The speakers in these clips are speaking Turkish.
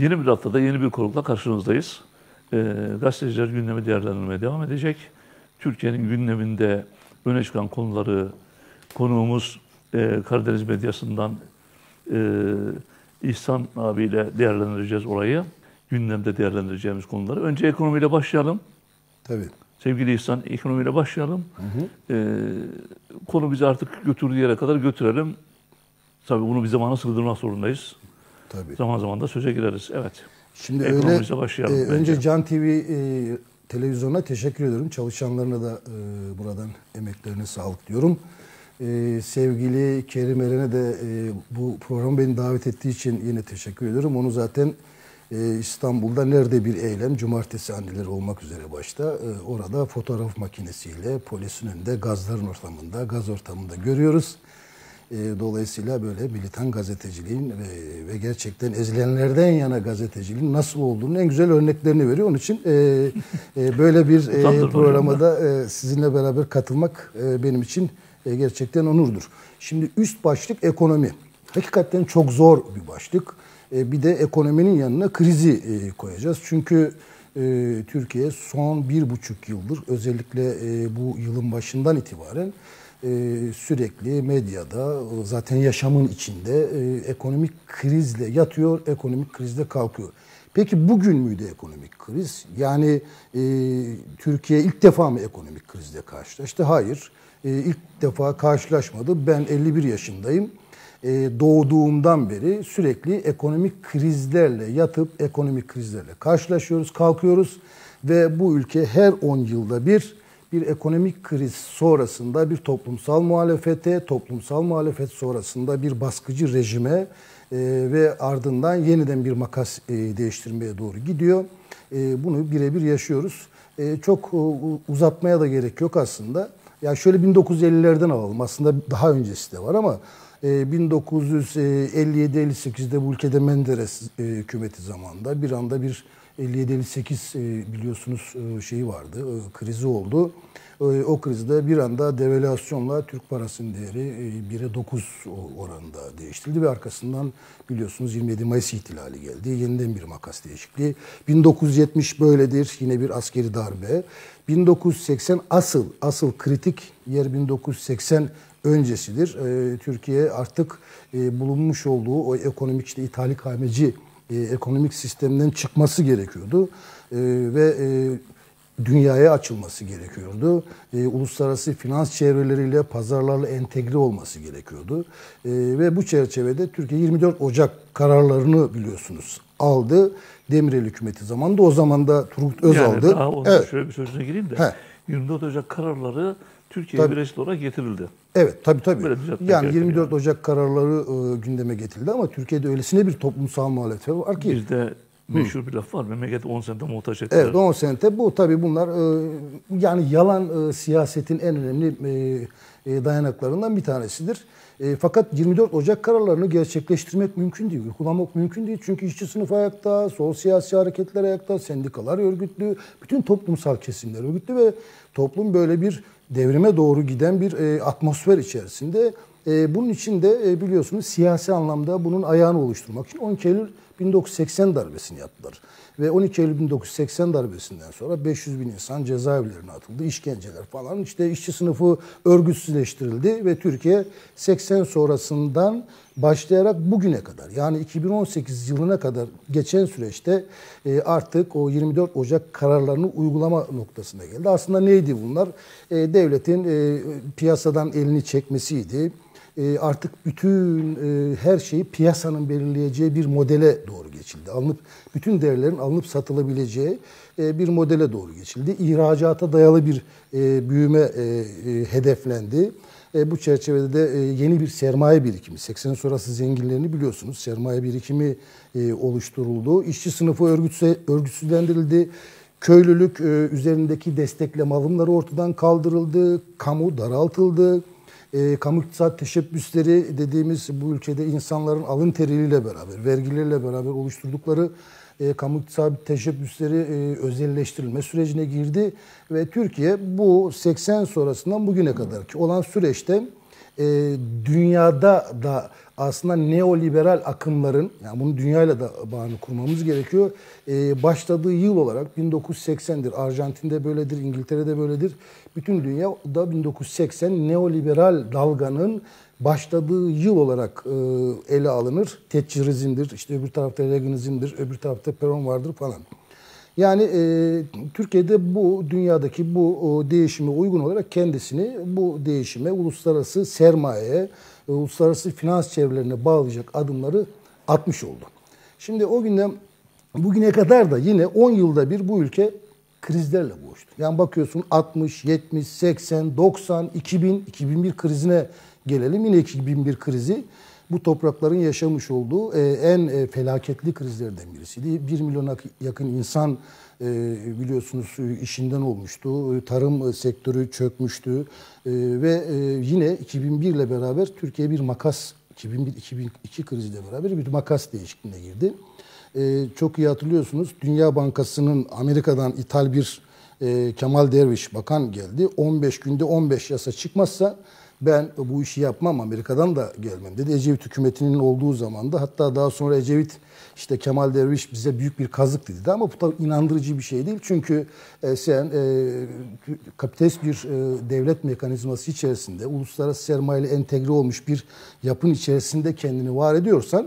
Yeni bir haftada yeni bir konukla karşınızdayız. Ee, gazeteciler gündemi değerlendirmeye devam edecek. Türkiye'nin gündeminde öne çıkan konuları konuğumuz e, Karadeniz medyasından e, İhsan abiyle değerlendireceğiz orayı. Gündemde değerlendireceğimiz konuları. Önce ekonomiyle başlayalım. Tabii. Sevgili İhsan, ekonomiyle başlayalım. Ee, konu bizi artık götürdüğü yere kadar götürelim. Tabii bunu bir zamana sığdırmak zorundayız. Tabii. Zaman zaman da söze gireriz. Evet. Şimdi Ekonomimize öyle başlayalım e, bence. önce Can TV e, televizyona teşekkür ediyorum. Çalışanlarına da e, buradan emeklerine sağlık diyorum. E, sevgili Kerim Eren'e de e, bu programı beni davet ettiği için yine teşekkür ediyorum. Onu zaten e, İstanbul'da nerede bir eylem, cumartesi anneleri olmak üzere başta e, orada fotoğraf makinesiyle polisin önünde gazların ortamında, gaz ortamında görüyoruz. E, Dolayısıyla böyle militan gazeteciliğin ve, ve gerçekten ezilenlerden yana gazeteciliğin nasıl olduğunun en güzel örneklerini veriyor. Onun için e, e, böyle bir e, programa da e, sizinle beraber katılmak e, benim için e, gerçekten onurdur. Şimdi üst başlık ekonomi. Hakikaten çok zor bir başlık. E, bir de ekonominin yanına krizi e, koyacağız. Çünkü e, Türkiye son bir buçuk yıldır özellikle e, bu yılın başından itibaren e, sürekli medyada zaten yaşamın içinde e, ekonomik krizle yatıyor, ekonomik krizle kalkıyor. Peki bugün müydü ekonomik kriz? Yani e, Türkiye ilk defa mı ekonomik krizle karşılaştı? Hayır, e, ilk defa karşılaşmadı. Ben 51 yaşındayım. E, doğduğumdan beri sürekli ekonomik krizlerle yatıp ekonomik krizlerle karşılaşıyoruz, kalkıyoruz ve bu ülke her 10 yılda bir bir ekonomik kriz sonrasında bir toplumsal muhalefete, toplumsal muhalefet sonrasında bir baskıcı rejime e, ve ardından yeniden bir makas e, değiştirmeye doğru gidiyor. E, bunu birebir yaşıyoruz. Çok uzatmaya da gerek yok aslında. Ya şöyle 1950'lerden alalım. Aslında daha öncesi de var ama e, 1957-58'de bu ülkede Menderes hükümeti zamanında bir anda bir 57-58 e, biliyorsunuz e, şeyi vardı, e, krizi oldu. O krizde bir anda devalüasyonla Türk parasının değeri 1'e 9 oranında değiştirildi ve arkasından biliyorsunuz 27 Mayıs ihtilali geldi. Yeniden bir makas değişikliği. 1970 böyledir. Yine bir askeri darbe. 1980 asıl asıl kritik yer 1980 öncesidir. Türkiye artık bulunmuş olduğu o ekonomik işte ithalik hameci ekonomik sistemden çıkması gerekiyordu. ve dünyaya açılması gerekiyordu. E, uluslararası finans çevreleriyle, pazarlarla entegre olması gerekiyordu. E, ve bu çerçevede Türkiye 24 Ocak kararlarını biliyorsunuz aldı. Demirel hükümeti zamanında o zaman da Turgut Özal'dı. Yani daha onun evet. şöyle bir sözüne gireyim de. He. 24 Ocak kararları Türkiye'ye bireysel olarak getirildi. Evet tabii tabii. Böyle yani gerekiyor 24 Ocak kararları e, gündeme getirildi ama Türkiye'de öylesine bir toplumsal muhalefet var ki Bizde meşhur bir laf var. Memleket 10 senede muhtaç ettiler. Evet 10 senete bu tabii bunlar e, yani yalan e, siyasetin en önemli e, e, dayanaklarından bir tanesidir. E, fakat 24 Ocak kararlarını gerçekleştirmek mümkün değil, uygulamak mümkün değil. Çünkü işçi sınıfı ayakta, sol siyasi hareketler ayakta, sendikalar örgütlü, bütün toplumsal kesimler örgütlü ve toplum böyle bir devrime doğru giden bir e, atmosfer içerisinde. E, bunun için de e, biliyorsunuz siyasi anlamda bunun ayağını oluşturmak için 12 Eylül 1980 darbesini yaptılar. Ve 12 Eylül 1980 darbesinden sonra 500 bin insan cezaevlerine atıldı. işkenceler falan. İşte işçi sınıfı örgütsüzleştirildi ve Türkiye 80 sonrasından başlayarak bugüne kadar yani 2018 yılına kadar geçen süreçte e, artık o 24 Ocak kararlarını uygulama noktasına geldi. Aslında neydi bunlar? E, devletin e, piyasadan elini çekmesiydi artık bütün her şeyi piyasanın belirleyeceği bir modele doğru geçildi. Alınıp bütün değerlerin alınıp satılabileceği bir modele doğru geçildi. İhracata dayalı bir büyüme hedeflendi. Bu çerçevede de yeni bir sermaye birikimi, 80 sonrası zenginlerini biliyorsunuz sermaye birikimi oluşturuldu. İşçi sınıfı örgütsüzlendirildi. Köylülük üzerindeki destekleme alımları ortadan kaldırıldı. Kamu daraltıldı e, kamu iktisat teşebbüsleri dediğimiz bu ülkede insanların alın teriyle beraber, vergilerle beraber oluşturdukları e, kamu iktisat teşebbüsleri e, özelleştirilme sürecine girdi. Ve Türkiye bu 80 sonrasından bugüne kadar ki olan süreçte e, dünyada da aslında neoliberal akımların, yani bunu dünyayla da bağını kurmamız gerekiyor. E, başladığı yıl olarak 1980'dir. Arjantin'de böyledir, İngiltere'de böyledir. Bütün dünyada 1980 neoliberal dalganın başladığı yıl olarak e, ele alınır. Thatcherizm'dir, işte öbür tarafta Reaganizm'dir, öbür tarafta Peron vardır falan. Yani e, Türkiye'de bu dünyadaki bu o, değişime uygun olarak kendisini bu değişime uluslararası sermayeye, e, uluslararası finans çevrelerine bağlayacak adımları atmış oldu. Şimdi o günden bugüne kadar da yine 10 yılda bir bu ülke krizlerle boğuştu. Yani bakıyorsun 60, 70, 80, 90, 2000, 2001 krizine gelelim. Yine 2001 krizi bu toprakların yaşamış olduğu e, en e, felaketli krizlerden birisiydi. 1 milyona yakın insan e, biliyorsunuz işinden olmuştu. Tarım sektörü çökmüştü. Ve yine 2001 ile beraber Türkiye bir makas 2001-2002 kriziyle beraber bir makas değişikliğine girdi. Çok iyi hatırlıyorsunuz Dünya Bankası'nın Amerika'dan ithal bir Kemal Derviş bakan geldi. 15 günde 15 yasa çıkmazsa ben bu işi yapmam Amerika'dan da gelmem dedi. Ecevit hükümetinin olduğu zaman da hatta daha sonra Ecevit işte Kemal Derviş bize büyük bir kazık dedi ama bu tabii inandırıcı bir şey değil. Çünkü e, sen e, kapitalist bir e, devlet mekanizması içerisinde uluslararası sermayeyle entegre olmuş bir yapın içerisinde kendini var ediyorsan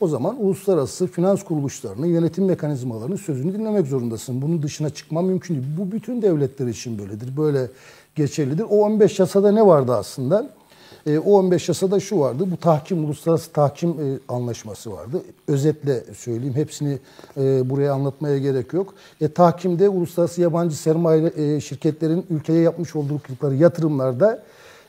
o zaman uluslararası finans kuruluşlarının yönetim mekanizmalarının sözünü dinlemek zorundasın. Bunun dışına çıkma mümkün değil. Bu bütün devletler için böyledir. Böyle geçerlidir. O 15 yasada ne vardı aslında? E, o 15 yasada şu vardı. Bu tahkim, uluslararası tahkim e, anlaşması vardı. Özetle söyleyeyim. Hepsini e, buraya anlatmaya gerek yok. E, tahkimde uluslararası yabancı sermaye e, şirketlerin ülkeye yapmış oldukları yatırımlarda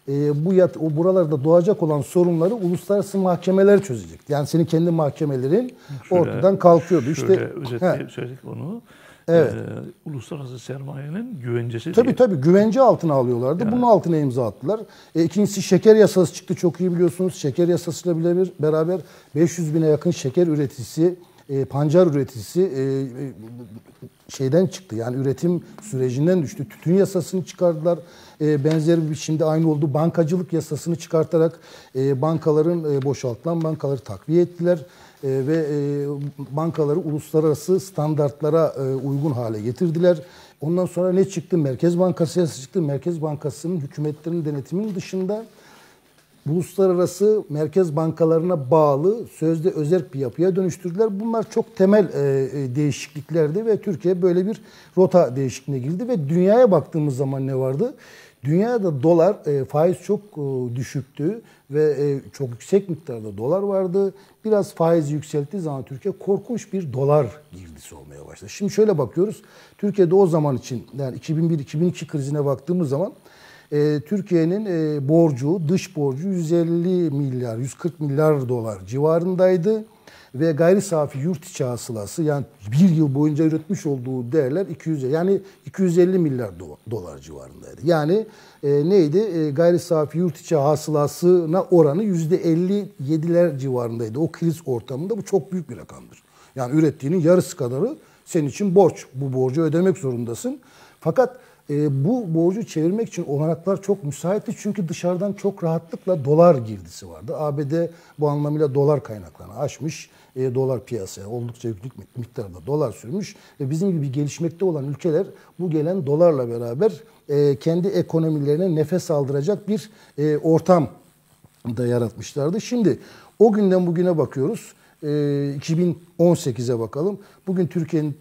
e, bu yat, o buralarda doğacak olan sorunları uluslararası mahkemeler çözecek. Yani senin kendi mahkemelerin şöyle, ortadan kalkıyordu. Şöyle işte özetle söyledik onu. Evet. E, uluslararası sermayenin güvencesi Tabii diye. tabii güvence altına alıyorlardı. Yani. Bunun altına imza attılar. E, ikincisi şeker yasası çıktı çok iyi biliyorsunuz. Şeker yasasıyla beraber 500 bine yakın şeker üreticisi, e, pancar üreticisi e, e, şeyden çıktı. Yani üretim sürecinden düştü. Tütün yasasını çıkardılar. E, benzer bir biçimde aynı oldu. Bankacılık yasasını çıkartarak e, bankaların e, boşaltılan bankaları takviye ettiler. E, ve e, bankaları uluslararası standartlara e, uygun hale getirdiler. Ondan sonra ne çıktı? Merkez Bankası çıktı. Merkez Bankası'nın hükümetlerin denetiminin dışında uluslararası merkez bankalarına bağlı sözde özerk bir yapıya dönüştürdüler. Bunlar çok temel değişikliklerdi ve Türkiye böyle bir rota değişikliğine girdi ve dünyaya baktığımız zaman ne vardı? Dünyada dolar e, faiz çok e, düşüktü ve e, çok yüksek miktarda dolar vardı. Biraz faiz yükselttiği zaman Türkiye korkunç bir dolar girdisi olmaya başladı. Şimdi şöyle bakıyoruz. Türkiye'de o zaman için yani 2001-2002 krizine baktığımız zaman e, Türkiye'nin e, borcu, dış borcu 150 milyar, 140 milyar dolar civarındaydı ve gayri safi yurt içi hasılası yani bir yıl boyunca üretmiş olduğu değerler 200 yani 250 milyar dolar civarındaydı. Yani e, neydi? E, gayri safi yurt içi hasılasına oranı %57'ler civarındaydı. O kriz ortamında bu çok büyük bir rakamdır. Yani ürettiğinin yarısı kadarı senin için borç. Bu borcu ödemek zorundasın. Fakat e, bu borcu çevirmek için olanaklar çok müsaitti. Çünkü dışarıdan çok rahatlıkla dolar girdisi vardı. ABD bu anlamıyla dolar kaynaklarını aşmış. E, dolar piyasaya oldukça yüklük miktarda dolar sürmüş. Ve bizim gibi gelişmekte olan ülkeler bu gelen dolarla beraber e, kendi ekonomilerine nefes aldıracak bir e, ortam da yaratmışlardı. Şimdi o günden bugüne bakıyoruz. E, 2018'e bakalım. Bugün Türkiye'nin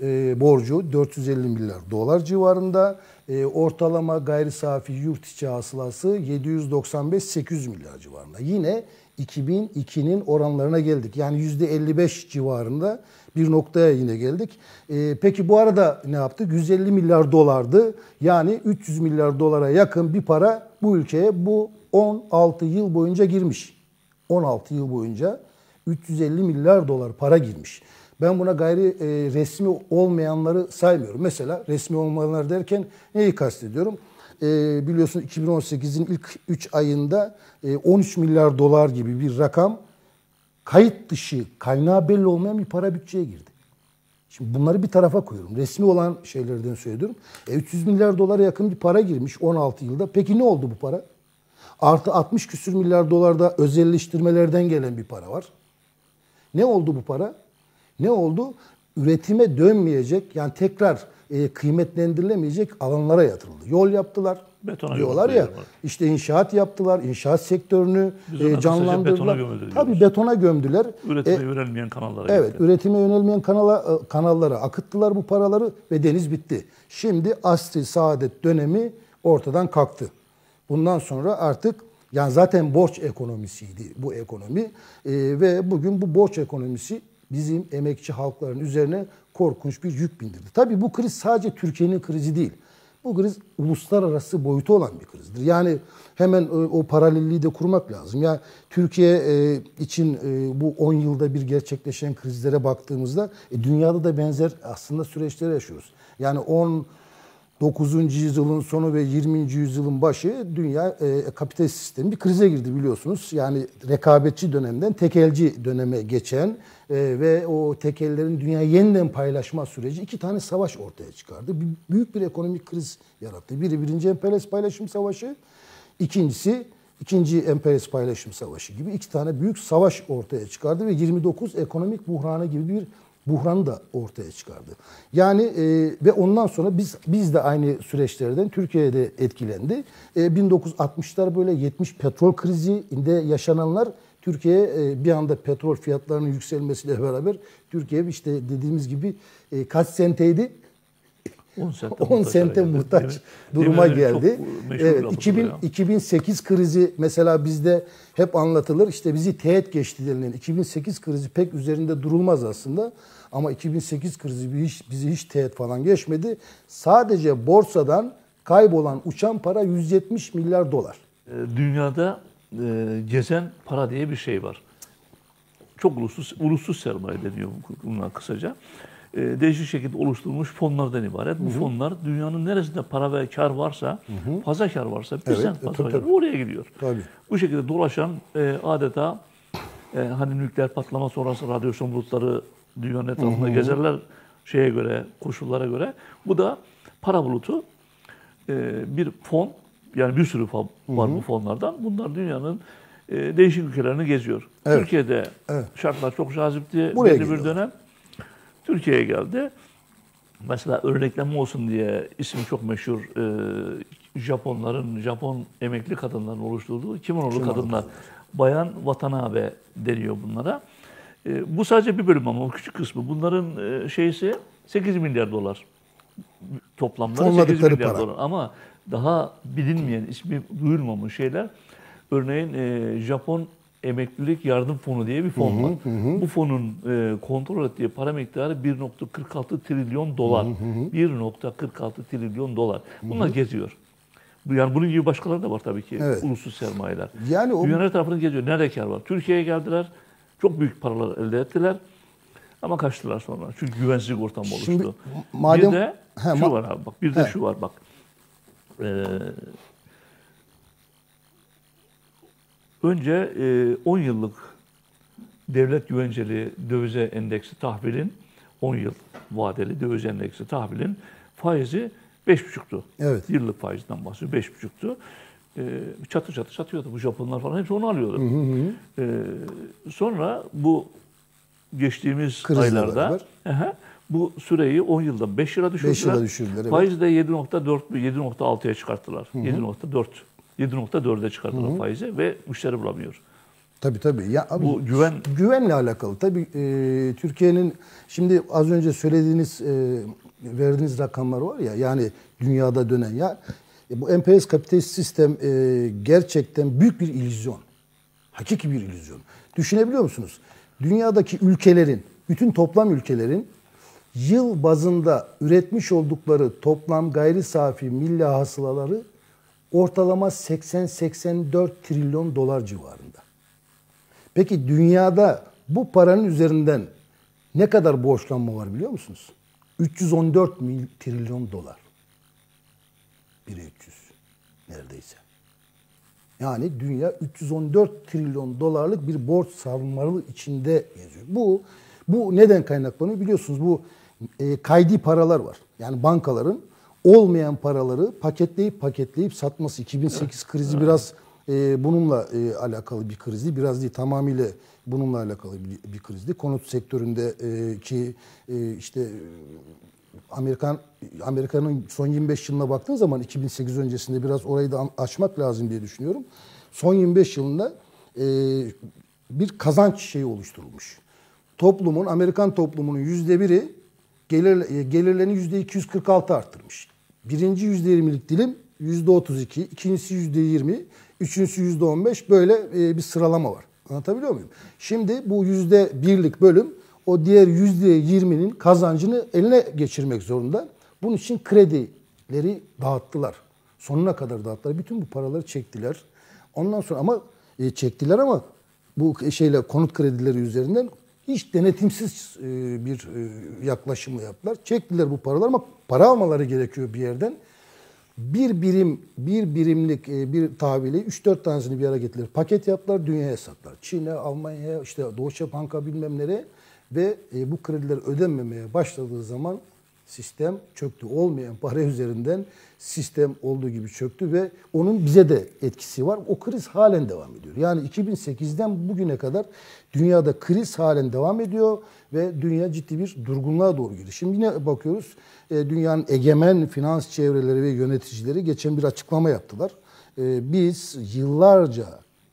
e, borcu 450 milyar dolar civarında. E, ortalama gayri safi yurt içi hasılası 795-800 milyar civarında. Yine 2002'nin oranlarına geldik. Yani %55 civarında bir noktaya yine geldik. E, peki bu arada ne yaptık? 150 milyar dolardı. Yani 300 milyar dolara yakın bir para bu ülkeye bu 16 yıl boyunca girmiş. 16 yıl boyunca 350 milyar dolar para girmiş. Ben buna gayri e, resmi olmayanları saymıyorum. Mesela resmi olmayanlar derken neyi kastediyorum? E, biliyorsun 2018'in ilk 3 ayında e, 13 milyar dolar gibi bir rakam kayıt dışı, kaynağı belli olmayan bir para bütçeye girdi. Şimdi bunları bir tarafa koyuyorum. Resmi olan şeylerden söylüyorum. E, 300 milyar dolara yakın bir para girmiş 16 yılda. Peki ne oldu bu para? Artı 60 küsür milyar dolarda özelleştirmelerden gelen bir para var. Ne oldu bu para? Ne oldu? Üretime dönmeyecek yani tekrar e, kıymetlendirilemeyecek alanlara yatırıldı. Yol yaptılar. Betona diyorlar ya. işte inşaat yaptılar. inşaat sektörünü e, canlandırdılar. betona Tabii betona gömdüler. Üretime E, yönelmeyen kanallara Evet, gitti. üretime yönelmeyen kanala, e, kanallara akıttılar bu paraları ve deniz bitti. Şimdi asri saadet dönemi ortadan kalktı. Bundan sonra artık yani zaten borç ekonomisiydi bu ekonomi E, ve bugün bu borç ekonomisi bizim emekçi halkların üzerine korkunç bir yük bindirdi. Tabii bu kriz sadece Türkiye'nin krizi değil. Bu kriz uluslararası boyutu olan bir krizdir. Yani hemen e, o paralelliği de kurmak lazım. Ya Türkiye e, için e, bu 10 yılda bir gerçekleşen krizlere baktığımızda dünyada da benzer aslında süreçleri yaşıyoruz. Yani 10 9. yüzyılın sonu ve 20. yüzyılın başı dünya e, kapitalist sistemi bir krize girdi biliyorsunuz. Yani rekabetçi dönemden tekelci döneme geçen e, ve o tekellerin dünyayı yeniden paylaşma süreci iki tane savaş ortaya çıkardı. Bir, büyük bir ekonomik kriz yarattı. Biri birinci emperyalist paylaşım savaşı, ikincisi ikinci emperyalist paylaşım savaşı gibi iki tane büyük savaş ortaya çıkardı ve 29 ekonomik buhranı gibi bir buhranı da ortaya çıkardı. Yani e, ve ondan sonra biz biz de aynı süreçlerden Türkiye'de etkilendi. E, 1960'lar böyle 70 petrol krizinde yaşananlar Türkiye e, bir anda petrol fiyatlarının yükselmesiyle beraber Türkiye işte dediğimiz gibi e, kaç senteydi? 10 sente 10 muhtaç sente geldi. muhtaç duruma geldi. Evet, lafıdır 2000, ya. 2008 krizi mesela bizde hep anlatılır. İşte bizi teğet geçti denilen 2008 krizi pek üzerinde durulmaz aslında. Ama 2008 krizi hiç, bizi hiç teğet falan geçmedi. Sadece borsadan kaybolan uçan para 170 milyar dolar. E, Dünyada e, gezen para diye bir şey var. Çok ulusuz, ulusuz sermaye deniyor bu- buna kısaca. E, değişik şekilde oluşturulmuş fonlardan ibaret. Bu fonlar dünyanın neresinde para ve kar varsa, fazla kar varsa, bizden Evet, e, fazla tabii, kar oraya gidiyor. Tabii. Bu şekilde dolaşan e, adeta e, hani nükleer patlama sonrası radyasyon bulutları dünyanın etrafında gezerler şeye göre, koşullara göre. Bu da para bulutu e, bir fon, yani bir sürü fon var bu fonlardan. Bunlar dünyanın e, değişik ülkelerini geziyor. Evet. Türkiye'de Evet. şartlar çok cazipti. Buraya bir dönem Türkiye'ye geldi. Mesela örnekleme olsun diye ismi çok meşhur e, Japonların, Japon emekli kadınların oluşturduğu kimono'lu kadınlar. Bayan Watanabe deniyor bunlara. E, bu sadece bir bölüm ama o küçük kısmı. Bunların e, şeysi 8 milyar dolar toplamları 8 Fonladıkları milyar para. dolar. Ama daha bilinmeyen, ismi duyulmamış şeyler. Örneğin e, Japon Emeklilik Yardım Fonu diye bir fon var. Bu fonun e, kontrol ettiği para miktarı 1.46 trilyon dolar. 1.46 trilyon dolar. Bunlar geziyor. Yani bunun gibi başkaları da var tabii ki. Evet. Ulusuz sermayeler. Yani o- Dünyanın tarafını geziyor. Nerede kar var? Türkiye'ye geldiler. Çok büyük paralar elde ettiler. Ama kaçtılar sonra. Çünkü güvensizlik ortamı oluştu. Şimdi madem- bir de He, şu ma- var abi bak. Bir de He. şu var bak. Ee, önce e, 10 yıllık devlet güvenceli dövize endeksi tahvilin 10 yıl vadeli döviz endeksi tahvilin faizi 5,5'tu. Evet. Yıllık faizden bahsediyor 5,5'tu. Ee, çatı çatı çatıyordu bu Japonlar falan hepsi onu alıyordu. Ee, sonra bu geçtiğimiz Krizle aylarda aha, bu süreyi 10 yılda 5 lira düşürdüler. 5 lira düşürdüler, evet. Faizi de 7.4 7.6'ya çıkarttılar. 7.4 7.4'e çıkarttılar faizi ve müşteri bulamıyor. Tabii tabii. Ya abi, Bu güven- güvenle alakalı. Tabii e, Türkiye'nin şimdi az önce söylediğiniz e, verdiğiniz rakamlar var ya yani dünyada dönen ya e, bu emperyalist kapitalist sistem e, gerçekten büyük bir illüzyon. Hakiki bir illüzyon. Düşünebiliyor musunuz? Dünyadaki ülkelerin, bütün toplam ülkelerin yıl bazında üretmiş oldukları toplam gayri safi milli hasılaları ortalama 80-84 trilyon dolar civarında. Peki dünyada bu paranın üzerinden ne kadar borçlanma var biliyor musunuz? 314 mil trilyon dolar. 1'e 300 neredeyse. Yani dünya 314 trilyon dolarlık bir borç sarmalı içinde geziyor. Bu bu neden kaynaklanıyor biliyorsunuz bu e, kaydi paralar var. Yani bankaların olmayan paraları paketleyip paketleyip satması 2008 krizi biraz e, bununla e, alakalı bir krizdi. Biraz değil tamamıyla bununla alakalı bir, bir krizdi. Konut sektöründe e, ki e, işte Amerikan Amerika'nın son 25 yılına baktığın zaman 2008 öncesinde biraz orayı da açmak lazım diye düşünüyorum. Son 25 yılında e, bir kazanç şeyi oluşturulmuş. Toplumun, Amerikan toplumunun yüzde biri gelir, e, gelirlerini yüzde 246 arttırmış. Birinci yüzde 20'lik dilim yüzde 32, ikincisi yüzde 20, üçüncüsü yüzde 15 böyle e, bir sıralama var. Anlatabiliyor muyum? Şimdi bu yüzde birlik bölüm o diğer yüzde yirminin kazancını eline geçirmek zorunda. Bunun için kredileri dağıttılar. Sonuna kadar dağıttılar. Bütün bu paraları çektiler. Ondan sonra ama e, çektiler ama bu şeyle konut kredileri üzerinden hiç denetimsiz e, bir e, yaklaşımla yaptılar. Çektiler bu paraları ama para almaları gerekiyor bir yerden. Bir birim, bir birimlik e, bir tahvili 3-4 tanesini bir ara getirdiler. Paket yaptılar, dünyaya sattılar. Çin'e, Almanya'ya, işte Doğuş Banka bilmem nereye ve bu krediler ödenmemeye başladığı zaman sistem çöktü. Olmayan para üzerinden sistem olduğu gibi çöktü ve onun bize de etkisi var. O kriz halen devam ediyor. Yani 2008'den bugüne kadar dünyada kriz halen devam ediyor ve dünya ciddi bir durgunluğa doğru gidiyor. Şimdi yine bakıyoruz e, dünyanın egemen finans çevreleri ve yöneticileri geçen bir açıklama yaptılar. E, biz yıllarca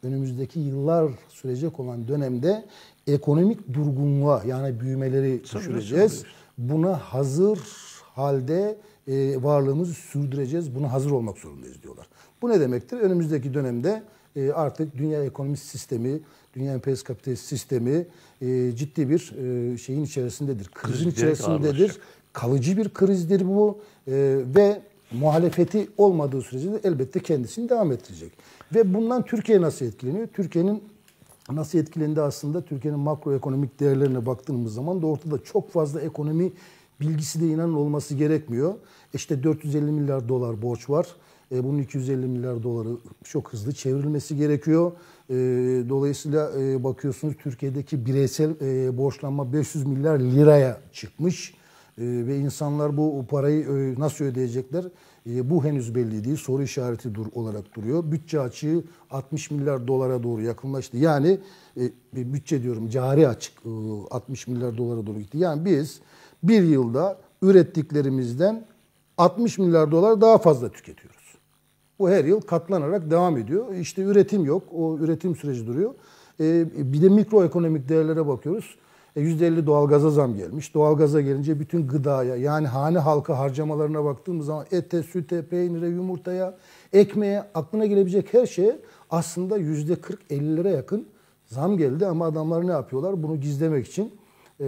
önümüzdeki yıllar sürecek olan dönemde ekonomik durgunluğa yani büyümeleri düşüreceğiz. Buna hazır halde e, varlığımızı sürdüreceğiz. Buna hazır olmak zorundayız diyorlar. Bu ne demektir? Önümüzdeki dönemde e, artık dünya ekonomik sistemi, dünya emperyalist kapitalist sistemi e, ciddi bir e, şeyin içerisindedir. Krizin Kriz içerisindedir. Kalıcı bir krizdir bu e, ve muhalefeti olmadığı sürece de elbette kendisini devam ettirecek. Ve bundan Türkiye nasıl etkileniyor? Türkiye'nin nasıl etkilendi aslında Türkiye'nin makroekonomik değerlerine baktığımız zaman da ortada çok fazla ekonomi bilgisi de inanın olması gerekmiyor. İşte 450 milyar dolar borç var. E, bunun 250 milyar doları çok hızlı çevrilmesi gerekiyor. E, dolayısıyla e, bakıyorsunuz Türkiye'deki bireysel e, borçlanma 500 milyar liraya çıkmış. E, ve insanlar bu parayı e, nasıl ödeyecekler? E, bu henüz belli değil. Soru işareti dur, olarak duruyor. Bütçe açığı 60 milyar dolara doğru yakınlaştı. Yani e, bütçe diyorum cari açık e, 60 milyar dolara doğru gitti. Yani biz bir yılda ürettiklerimizden 60 milyar dolar daha fazla tüketiyoruz. Bu her yıl katlanarak devam ediyor. İşte üretim yok. O üretim süreci duruyor. E, bir de mikroekonomik değerlere bakıyoruz. E, %50 doğalgaza zam gelmiş. Doğalgaza gelince bütün gıdaya yani hane halka harcamalarına baktığımız zaman ete, süte, peynire, yumurtaya, ekmeğe aklına gelebilecek her şeye aslında %40-50'lere yakın zam geldi. Ama adamlar ne yapıyorlar? Bunu gizlemek için e,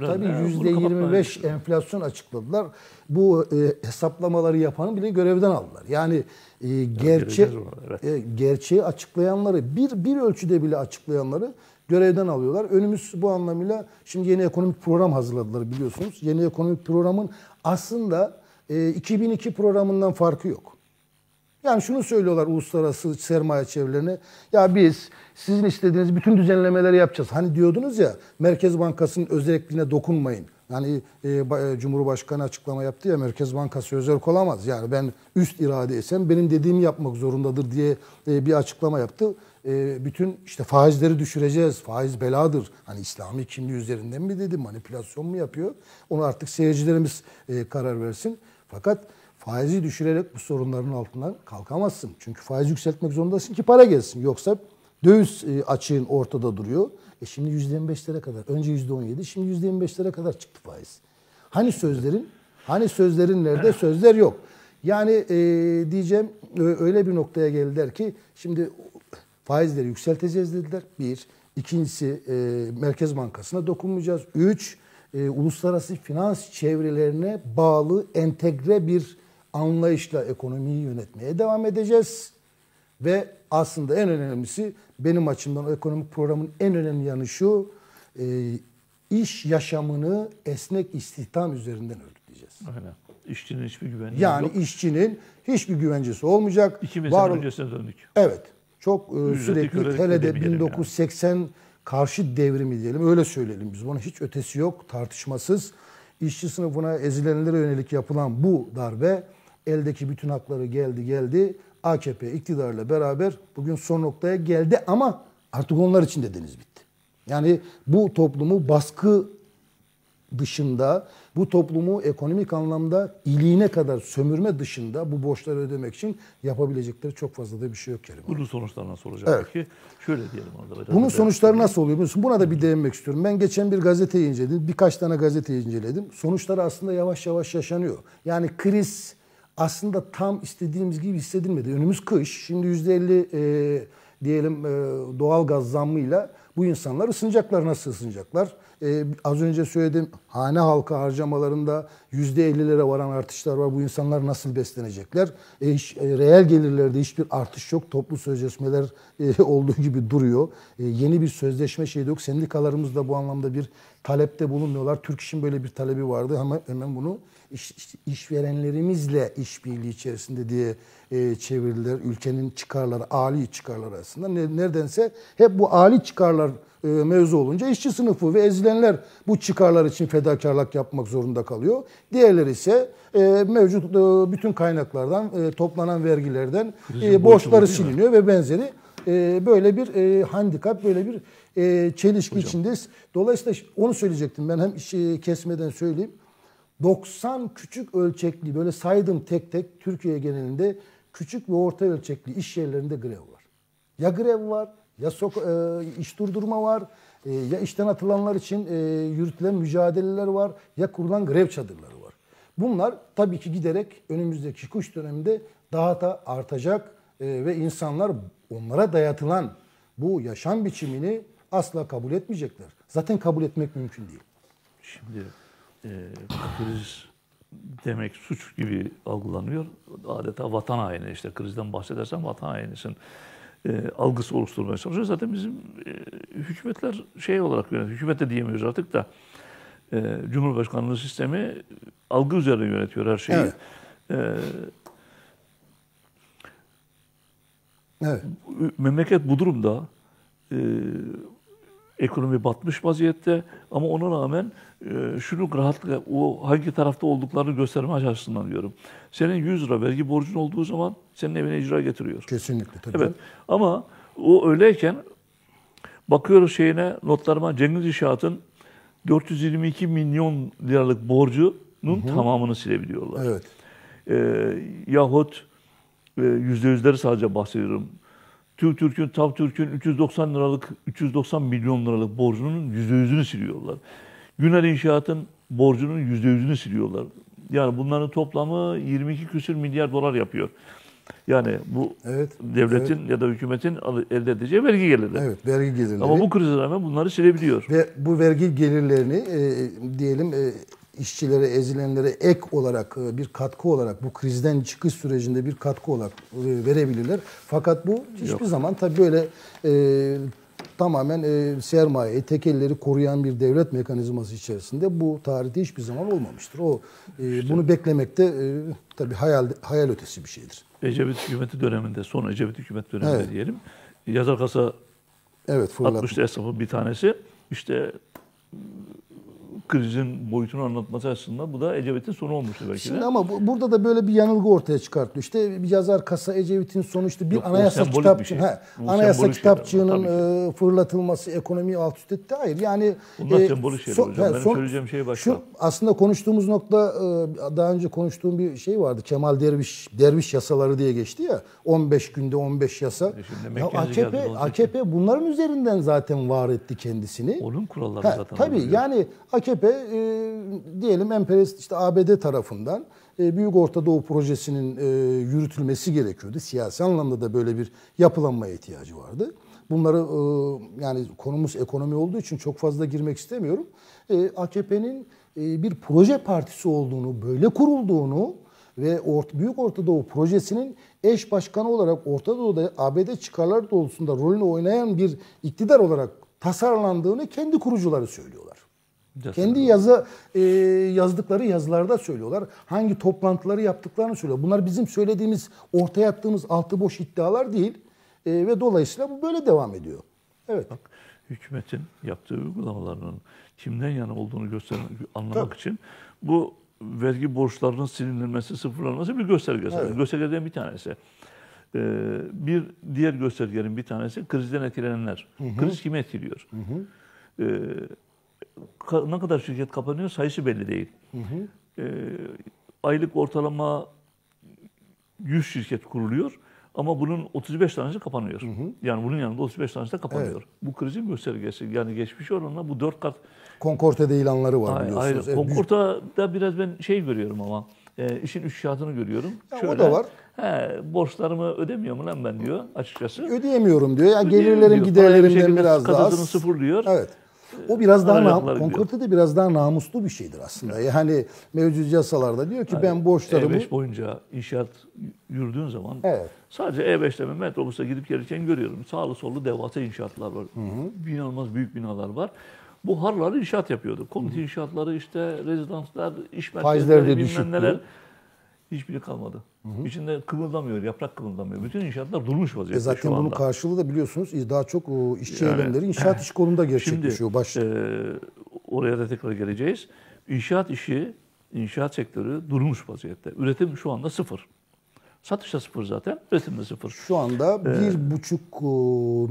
verilen Tabii yüzde 25 enflasyon açıkladılar. Bu e, hesaplamaları yapanı bile görevden aldılar. Yani e, gerçe, evet. e, gerçeği açıklayanları bir bir ölçüde bile açıklayanları görevden alıyorlar. Önümüz bu anlamıyla şimdi yeni ekonomik program hazırladılar biliyorsunuz. Yeni ekonomik programın aslında e, 2002 programından farkı yok. Yani şunu söylüyorlar uluslararası sermaye çevrelerine. Ya biz sizin istediğiniz bütün düzenlemeleri yapacağız. Hani diyordunuz ya Merkez Bankası'nın özelliğine dokunmayın. Yani e, e, Cumhurbaşkanı açıklama yaptı ya Merkez Bankası özel olamaz. Yani ben üst irade isem benim dediğimi yapmak zorundadır diye e, bir açıklama yaptı. E, bütün işte faizleri düşüreceğiz. Faiz beladır. Hani İslami kimliği üzerinden mi dedi manipülasyon mu yapıyor? Onu artık seyircilerimiz e, karar versin. Fakat faizi düşürerek bu sorunların altından kalkamazsın. Çünkü faiz yükseltmek zorundasın ki para gelsin. Yoksa döviz e, açığın ortada duruyor. E şimdi %25'lere kadar, önce %17, şimdi %25'lere kadar çıktı faiz. Hani sözlerin, hani sözlerin nerede? Sözler yok. Yani e, diyeceğim öyle bir noktaya geldiler ki şimdi faizleri yükselteceğiz dediler. Bir. İkincisi e, Merkez Bankası'na dokunmayacağız. Üç, e, uluslararası finans çevrelerine bağlı entegre bir anlayışla ekonomiyi yönetmeye devam edeceğiz. Ve aslında en önemlisi benim açımdan ekonomik programın en önemli yanı şu, e, iş yaşamını esnek istihdam üzerinden örgütleyeceğiz. Aynen. İşçinin hiçbir güvenliği yani yok. Yani işçinin hiçbir güvencesi olmayacak. 2000 sene öncesine döndük. Evet. Çok e, sürekli hele de 1980 yani. karşı devrimi diyelim öyle söyleyelim biz. Buna hiç ötesi yok tartışmasız. İşçi sınıfına ezilenlere yönelik yapılan bu darbe eldeki bütün hakları geldi geldi AKP iktidarla beraber bugün son noktaya geldi ama artık onlar için de deniz bitti. Yani bu toplumu baskı dışında bu toplumu ekonomik anlamda iliğine kadar sömürme dışında bu borçları ödemek için yapabilecekleri çok fazla da bir şey yok Kerim. Bunun sonuçları nasıl olacak Evet. peki? Şöyle diyelim orada. Bunun sonuçları nasıl oluyor? Buna da bir değinmek istiyorum. Ben geçen bir gazeteyi inceledim. Birkaç tane gazeteyi inceledim. Sonuçları aslında yavaş yavaş yaşanıyor. Yani kriz aslında tam istediğimiz gibi hissedilmedi. Önümüz kış. Şimdi %50 e, diyelim e, doğal gaz zammıyla bu insanlar ısınacaklar. Nasıl ısınacaklar? E, az önce söyledim hane halkı harcamalarında %50'lere varan artışlar var. Bu insanlar nasıl beslenecekler? E, hiç- e, reel gelirlerde hiçbir artış yok. Toplu sözleşmeler e, olduğu gibi duruyor. E, yeni bir sözleşme şeyi yok. Sendikalarımız da bu anlamda bir talepte bulunmuyorlar. Türk İş'in böyle bir talebi vardı. Hemen, hemen bunu iş, iş- işverenlerimizle işbirliği içerisinde diye e, çevirdiler. Ülkenin çıkarları, âli çıkarları arasında. Ne- Neredense hep bu âli çıkarlar mevzu olunca işçi sınıfı ve ezilenler bu çıkarlar için fedakarlık yapmak zorunda kalıyor. Diğerleri ise e, mevcut e, bütün kaynaklardan, e, toplanan vergilerden e, borçları siliniyor ve benzeri e, böyle bir e, handikap, böyle bir e, çelişki içindeyiz. Dolayısıyla onu söyleyecektim ben hem işi kesmeden söyleyeyim. 90 küçük ölçekli böyle saydım tek tek Türkiye genelinde küçük ve orta ölçekli iş yerlerinde grev var. Ya grev var, ya soka- e, iş durdurma var, e, ya işten atılanlar için e, yürütülen mücadeleler var, ya kurulan grev çadırları var. Bunlar tabii ki giderek önümüzdeki kış döneminde daha da artacak e, ve insanlar onlara dayatılan bu yaşam biçimini asla kabul etmeyecekler. Zaten kabul etmek mümkün değil. Şimdi e, kriz demek suç gibi algılanıyor. Adeta vatan haini işte krizden bahsedersen vatan hainisin e, algısı oluşturmaya çalışıyor. Zaten bizim e, hükümetler şey olarak yönetiyor. Hükümet de diyemiyoruz artık da e, Cumhurbaşkanlığı sistemi algı üzerine yönetiyor her şeyi. Evet. E, Evet. memleket bu durumda. E, ekonomi batmış vaziyette ama ona rağmen e, şunu rahatlıkla o hangi tarafta olduklarını gösterme açısından diyorum. Senin 100 lira vergi borcun olduğu zaman senin evine icra getiriyor. Kesinlikle tabii. Evet. Ama o öyleyken bakıyoruz şeyine notlarıma Cengiz İnşaat'ın 422 milyon liralık borcunun tamamını silebiliyorlar. Evet. E, yahut e, yüzde yüzleri sadece bahsediyorum. Türk Türk'ün, Tav Türk'ün 390 liralık, 390 milyon liralık borcunun yüzde yüzünü siliyorlar. Güner İnşaat'ın borcunun yüzde yüzünü siliyorlar. Yani bunların toplamı 22 küsür milyar dolar yapıyor. Yani bu Evet, devletin ya da hükümetin elde edeceği vergi gelirleri. Evet, vergi gelirleri. Ama bu krize rağmen bunları silebiliyor. Ve bu vergi gelirlerini e, diyelim e, işçilere, ezilenlere ek olarak e, bir katkı olarak bu krizden çıkış sürecinde bir katkı olarak e, verebilirler. Fakat bu hiçbir Yok. zaman tabii böyle e, tamamen e, sermayeyi, tekelleri koruyan bir devlet mekanizması içerisinde bu tarihte hiçbir zaman olmamıştır. O e, bunu beklemekte e, tabii hayal hayal ötesi bir şeydir. Ecevit hükümeti döneminde, son Ecevit hükümet döneminde Evet. diyelim. Yazar kasa Evet, fırlat. 60'lı esnafın bir tanesi işte krizin boyutunu anlatması açısından bu da Ecevit'in sonu olmuştu belki Şimdi de. ama bu, burada da böyle bir yanılgı ortaya çıkartıyor. İşte bir yazar kasa Ecevit'in sonu işte bir Yok, anayasa kitapçı, şey. he, Bu anayasa şeyler, kitapçığının e, fırlatılması ekonomiyi alt üst etti. Hayır yani Bunlar e, sembolik şeyler son- hocam. he, Benim son- söyleyeceğim şey başka. Şu aslında konuştuğumuz nokta e, daha önce konuştuğum bir şey vardı. Kemal Derviş Derviş yasaları diye geçti ya. 15 günde 15 yasa. E şimdi Ya AKP. AKP bunların üzerinden zaten var etti kendisini. Onun kuralları Ha, zaten. tabii yani AKP e, diyelim emperyalist işte ABD tarafından e, Büyük Orta Doğu projesinin e, yürütülmesi gerekiyordu. Siyasi anlamda da böyle bir yapılanmaya ihtiyacı vardı. Bunları e, yani konumuz ekonomi olduğu için çok fazla girmek istemiyorum. E, AKP'nin e, bir proje partisi olduğunu, böyle kurulduğunu ve Orta, Büyük Orta Doğu projesinin eş başkanı olarak Orta Doğu'da ABD çıkarları doğrultusunda rolünü oynayan bir iktidar olarak tasarlandığını kendi kurucuları söylüyorlar. Kendi yazı e, yazdıkları yazılarda söylüyorlar. Hangi toplantıları yaptıklarını söylüyorlar. Bunlar bizim söylediğimiz, ortaya attığımız altı boş iddialar değil. E, ve dolayısıyla bu böyle devam ediyor. Evet. Bak, hükümetin yaptığı uygulamalarının kimden yana olduğunu göstermek, anlamak Tabii. için bu vergi borçlarının silinilmesi, sıfırlanması bir gösterge. Evet. Göstergeden bir tanesi. Ee, bir diğer göstergenin bir tanesi krizden etkilenenler. Kriz kimi etkiliyor? Ee, ka- ne kadar şirket kapanıyor sayısı belli değil. Ee, aylık ortalama 100 şirket kuruluyor ama bunun 35 tanesi kapanıyor. Yani bunun yanında 35 tanesi de kapanıyor. Bu krizin göstergesi. Yani geçmiş oranla bu 4 kat Konkorte'de ilanları var Hayır, biliyorsunuz. hayır. Evet, Konkorda biraz ben şey görüyorum ama e, işin üç kağıtını görüyorum. Ya o da var. He, borçlarımı ödemiyorum lan ben diyor açıkçası. ödeyemiyorum diyor. Yani Ödeyemiyorum gelirlerim diyor. Parayı bir giderlerimden biraz daha az. sıfırlıyor. Evet. O biraz daha nam. Konkorda da biraz daha namuslu bir şeydir aslında. Yani mevcut yasalarda diyor ki ben borçlarımı E5 boyunca inşaat yürüdüğün zaman Evet. sadece E5'te ben metrobüste gidip gelirken görüyorum. Sağlı sollu devasa inşaatlar var. İnanılmaz büyük binalar var. Bu harları inşaat yapıyordu. Konut inşaatları işte rezidanslar, iş de merkezleri, bilmem neler. Hiçbiri kalmadı. İçinde kımıldamıyor, yaprak kımıldamıyor. Bütün inşaatlar durmuş vaziyette E zaten şu bunun anda. karşılığı da biliyorsunuz daha çok o işçi Yani- eylemleri inşaat iş kolunda gerçekleşiyor. Baş... e, oraya da tekrar geleceğiz. İnşaat işi, inşaat sektörü durmuş vaziyette. Üretim şu anda sıfır. Satış da sıfır zaten, üretim de sıfır. Şu anda bir buçuk e,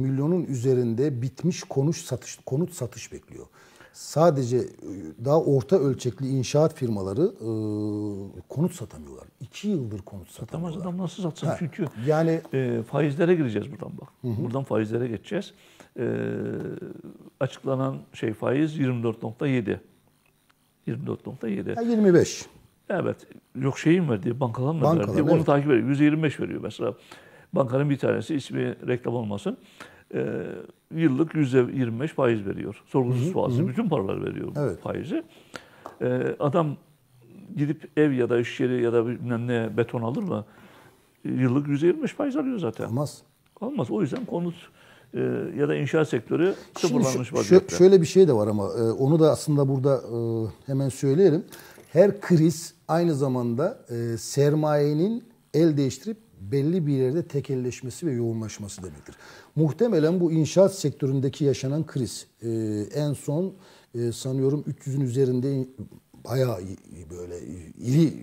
milyonun üzerinde bitmiş konut satış konut satış bekliyor. Sadece e, daha orta ölçekli inşaat firmaları e, konut satamıyorlar. İki yıldır konut satamıyorlar. adam nasıl satsın? Ha, Çünkü yani e, faizlere gireceğiz buradan bak. Buradan faizlere geçeceğiz. E, açıklanan şey faiz 24.7. 24.7. ya 25. Evet. Yok şeyin verdiği, bankaların da Bankalar, verdiği. Onu evet. takip ediyor. 125 veriyor mesela. Bankanın bir tanesi, ismi reklam olmasın. E, yıllık %25 faiz veriyor. Sorgusuz sualsiz bütün paralar veriyor Evet. faizi. E, adam gidip ev ya da iş yeri ya da bilmem ne beton alır mı? Yıllık %25 faiz alıyor zaten. Olmaz. Olmaz. O yüzden konut e, ya da inşaat sektörü sıfırlanmış vaziyette. şöyle bir şey de var ama e, onu da aslında burada e, hemen söyleyelim. Her kriz aynı zamanda e, sermayenin el değiştirip belli bir yerde tekelleşmesi ve yoğunlaşması demektir. Muhtemelen bu inşaat sektöründeki yaşanan kriz e, en son e, sanıyorum 300'ün üzerinde bayağı böyle iri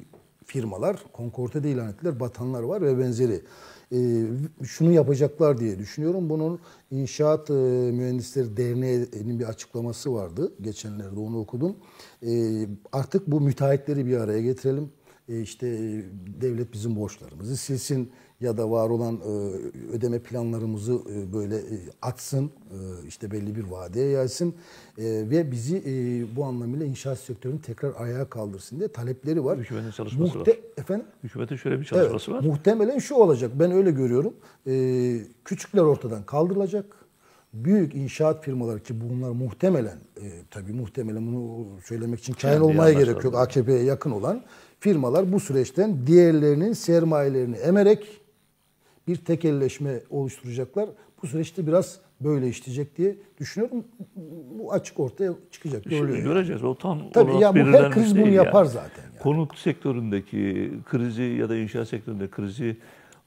firmalar Concorde'de ilan ettiler. Batanlar var ve benzeri. Ee, şunu yapacaklar diye düşünüyorum. Bunun İnşaat e, Mühendisleri Derneği'nin bir açıklaması vardı. Geçenlerde onu okudum. Ee, artık bu müteahhitleri bir araya getirelim. Ee, işte e, devlet bizim borçlarımızı silsin ya da var olan e, ödeme planlarımızı e, böyle e, atsın. E, işte belli bir vadeye yaysın. E, ve bizi e, bu anlamıyla inşaat sektörünün tekrar ayağa kaldırsın diye talepleri var. Hükümetin çalışması Muhte- var. Efendim? Hükümetin şöyle bir Evet, çalışması var. muhtemelen şu olacak. Ben öyle görüyorum. Küçükler ortadan kaldırılacak. Büyük inşaat firmaları ki bunlar muhtemelen, e, tabii muhtemelen bunu söylemek için kain olmaya gerek yok. AKP'ye yakın olan firmalar bu süreçten diğerlerinin sermayelerini emerek bir tekelleşme oluşturacaklar. Bu süreçte biraz böyle işleyecek diye düşünüyorum. Bu açık ortaya çıkacak. Şimdi Görülüyor. göreceğiz. O tam Tabii olarak ya bu her kriz bunu yapar yani. zaten. yani. Konut sektöründeki krizi ya da inşaat sektöründe krizi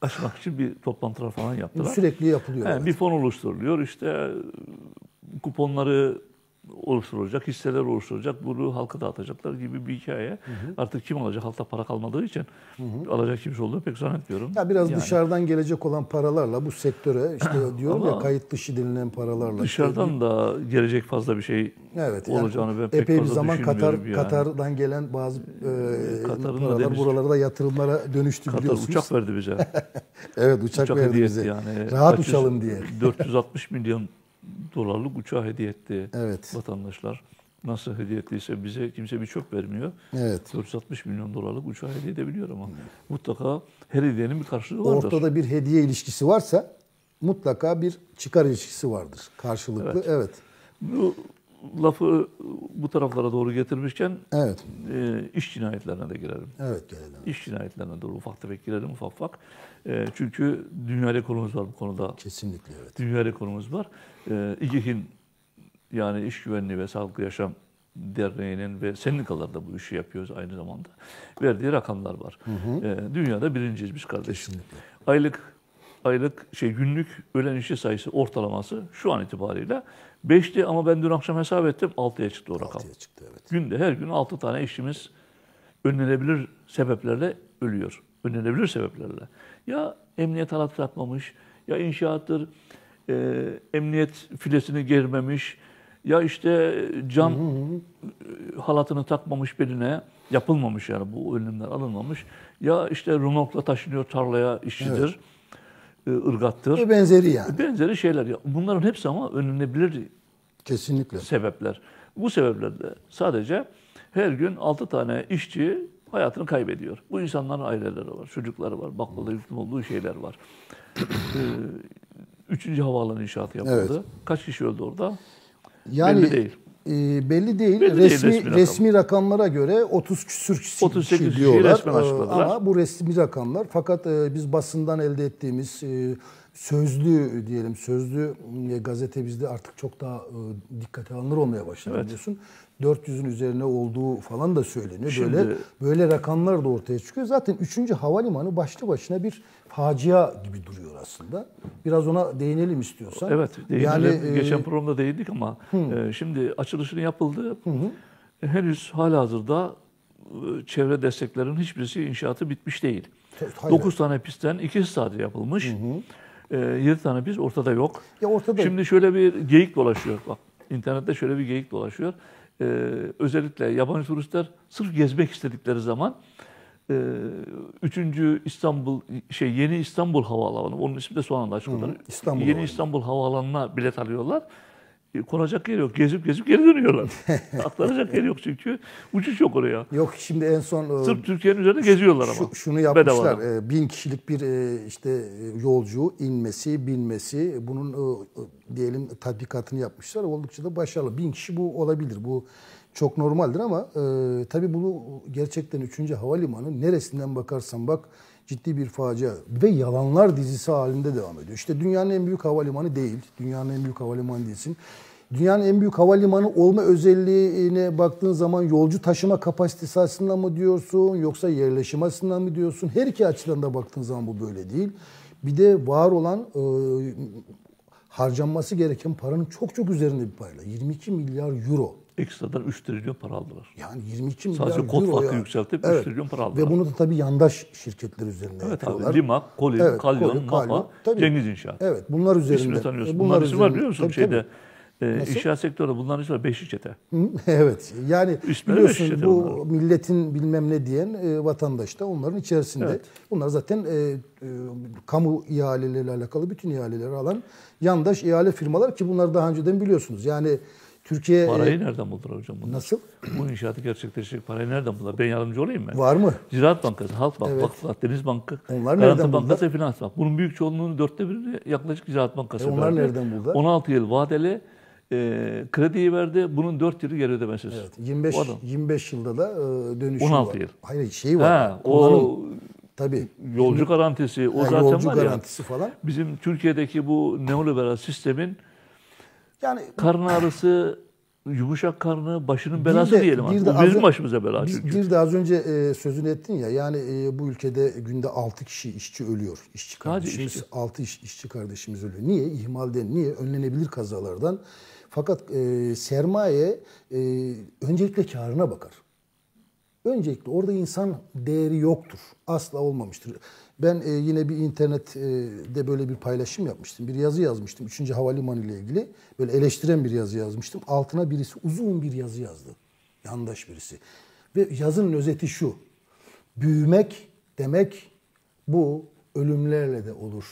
aşmak için bir toplantılar falan Bu yaptılar. sürekli yapılıyor. Evet. Bir fon oluşturuluyor. İşte kuponları oluşturulacak, hisseler oluşturulacak, bunu halka dağıtacaklar gibi bir hikaye. Artık kim alacak? Halkta para kalmadığı için alacak kimse olduğunu pek zannetmiyorum. Ya biraz Yani dışarıdan gelecek olan paralarla bu sektöre işte diyorum ya kayıt dışı denilen paralarla. Dışarıdan da gelecek fazla bir şey evet, yani olacağını ben pek epey bir fazla zaman Katar yani. Katar'dan gelen bazı e, Katar'ın da paralar deniz- buralara da yatırımlara dönüştü Katar biliyorsunuz. uçak verdi bize. evet uçak, uçak verdi bize. yani. Rahat uçalım diye. 460 milyon dolarlık uçağı hediye etti Evet. vatandaşlar. Nasıl hediye ettiyse bize kimse bir çöp vermiyor. Evet. 460 milyon dolarlık uçağı hediye edebiliyor ama mutlaka her hediyenin bir karşılığı vardır. Ortada bir hediye ilişkisi varsa mutlaka bir çıkar ilişkisi vardır karşılıklı. Evet. Evet. Bu lafı bu taraflara doğru getirmişken Evet. e, iş cinayetlerine de girelim. Evet gelelim. İş cinayetlerine doğru ufak tefek girelim ufak ufak. E, çünkü dünya rekorumuz var bu konuda. Kesinlikle evet. Dünya rekorumuz var. E, İGİK'in yani İş Güvenliği ve Sağlıklı Yaşam Derneği'nin ve sendikalar da bu işi yapıyoruz aynı zamanda. Verdiği rakamlar var. E, dünyada birinciyiz biz kardeşim. Kesinlikle. Aylık aylık şey günlük ölen işçi sayısı ortalaması şu an itibariyle 5'ti ama ben dün akşam hesap ettim 6'ya çıktı o rakam. Altıya çıktı evet. Günde her gün 6 tane işçimiz önlenebilir sebeplerle ölüyor. Önlenebilir sebeplerle. Ya emniyet halat takmamış, ya inşaattır, e, emniyet filesini germemiş, ya işte cam halatını takmamış beline, yapılmamış yani bu önlemler alınmamış. Ya işte rumokla taşınıyor tarlaya işçidir, e, ırgattır. Ve benzeri yani. Benzeri şeyler. Bunların hepsi ama önlenebilir Kesinlikle. sebepler. Bu sebeplerle sadece her gün 6 tane işçi hayatını kaybediyor. Bu insanların aileleri var, çocukları var, bakkala yüklü olduğu şeyler var. Ee, Üçüncü havaalanı inşaatı yapıldı. Evet. Kaç kişi öldü orada? Yani Belli değil. E, belli değil. Belli değil resmi resmi resmi, rakam. rakamlara göre 30 küsür kişi 38 kişiyi diyorlar. resmen E, açıkladılar. Ama bu resmi rakamlar. Fakat e, biz basından elde ettiğimiz e, sözlü diyelim sözlü e, gazete bizde artık çok daha e, dikkate alınır olmaya başladı Evet. biliyorsun. 400'ün üzerine olduğu falan da söyleniyor. Şimdi- böyle böyle rakamlar da ortaya çıkıyor. Zaten 3. havalimanı başlı başına bir facia gibi duruyor aslında. Biraz ona değinelim istiyorsan. Evet, değinelim. Yani, e, Geçen programda değindik ama e, şimdi açılışını yapıldı. E, Henüz halihazırda e, çevre desteklerinin hiçbirisi inşaatı bitmiş değil. Hayır. 9 tane pistten ikisi sadece yapılmış. E, 7 tane pist ortada yok. Ya ortada Şimdi şöyle bir geyik dolaşıyor. Bak internette şöyle bir geyik dolaşıyor. Ee, özellikle yabancı turistler sırf gezmek istedikleri zaman e, 3. İstanbul şey yeni İstanbul Havaalanı onun ismi de son anda açıkladılar. İstanbul yeni. İstanbul Havaalanı'na bilet alıyorlar. E, konacak yer yok. Gezip gezip geri dönüyorlar. Aktaracak yer yok çünkü. Uçuş yok oraya. Yok şimdi en son e, Sırf Türkiye'nin üzerinde geziyorlar ama. Şu, şunu yapmışlar. Bedavadan. e, bin kişilik bir işte yolcu inmesi, binmesi, bunun diyelim tatbikatını yapmışlar. Oldukça da başarılı. Bin kişi bu olabilir. Bu çok normaldir ama e, tabii bu gerçekten 3. havalimanı neresinden bakarsan bak ciddi bir facia ve yalanlar dizisi halinde devam ediyor. İşte dünyanın en büyük havalimanı değil. Dünyanın en büyük havalimanı değilsin. Dünyanın en büyük havalimanı olma özelliğine baktığın zaman yolcu taşıma kapasitesi açısından mı diyorsun yoksa yerleşim açısından mı diyorsun? Her iki açıdan da baktığın zaman bu böyle değil. Bir de var olan e, harcanması gereken paranın çok çok üzerinde bir parayla. 22 milyar euro. Ekstradan 3 trilyon para aldılar. Yani 22 milyar Sadece kod farkı yükseltip 3 trilyon para aldılar. Ve bunu da tabii yandaş şirketler üzerinde Evet yapıyorlar. abi. Limak, Kolin, Evet, Kalyon, Kolin. Tabii. Cengiz İnşaat. Evet bunlar üzerinde. İsmini tanıyorsun. E, Bunların ismi var üzerinde- biliyor musun Tabii, şeyde? tabii. E, Nasıl? inşaat sektöründe bunların var. Beşli çete. Evet. Yani İsmini biliyorsun bu çete milletin bilmem ne diyen e, vatandaş da onların içerisinde. Evet. Bunlar zaten e, e, kamu ihaleleriyle alakalı bütün ihaleleri alan yandaş ihale firmalar ki bunları daha önceden biliyorsunuz. Yani Türkiye e, Parayı nereden buldular hocam bunlar? nasıl? Bu inşaatı gerçekleştirecek parayı nereden buldular? Ben yardımcı olayım mı? Var mı? Ziraat Bankası, Halk Bank, Evet. Vakıflar, Deniz Bankası, Onlar Garanti Bankası Finans Bank. Bunun büyük çoğunluğunun dörtte birini yaklaşık Ziraat Bankası E, onlar verdi. nereden buldular? 16 yıl vadeli e, krediyi verdi. Bunun 4 yılı geri ödemesiz. Evet, 25 O adam. 25 yılda da e, dönüşüm 16 var. yıl. Hayır şey var. Ha, kullanım. o tabii. yolcu garantisi, o Ha, zaten yolcu var ya. garantisi falan. Bizim Türkiye'deki bu neoliberal sistemin Yani karın ağrısı, yumuşak karnı, başının belası de- diyelim. bir de az bizim ön- başımıza bela Bir, çünkü. bir de az önce e, sözünü ettin ya yani e, bu ülkede günde 6 kişi işçi ölüyor. İşçi kardeşimiz işçi. 6 iş, işçi kardeşimiz ölüyor. Niye? İhmalden, niye? Önlenebilir kazalardan. Fakat e, sermaye e, öncelikle karına bakar. Öncelikle orada insan değeri yoktur. Asla olmamıştır. Ben e, yine bir internette böyle bir paylaşım yapmıştım. Bir yazı yazmıştım. 3. Havalimanı ile ilgili. Böyle eleştiren bir yazı yazmıştım. Altına birisi uzun bir yazı yazdı. Yandaş birisi. Ve yazının özeti şu. Büyümek demek bu ölümlerle de olur.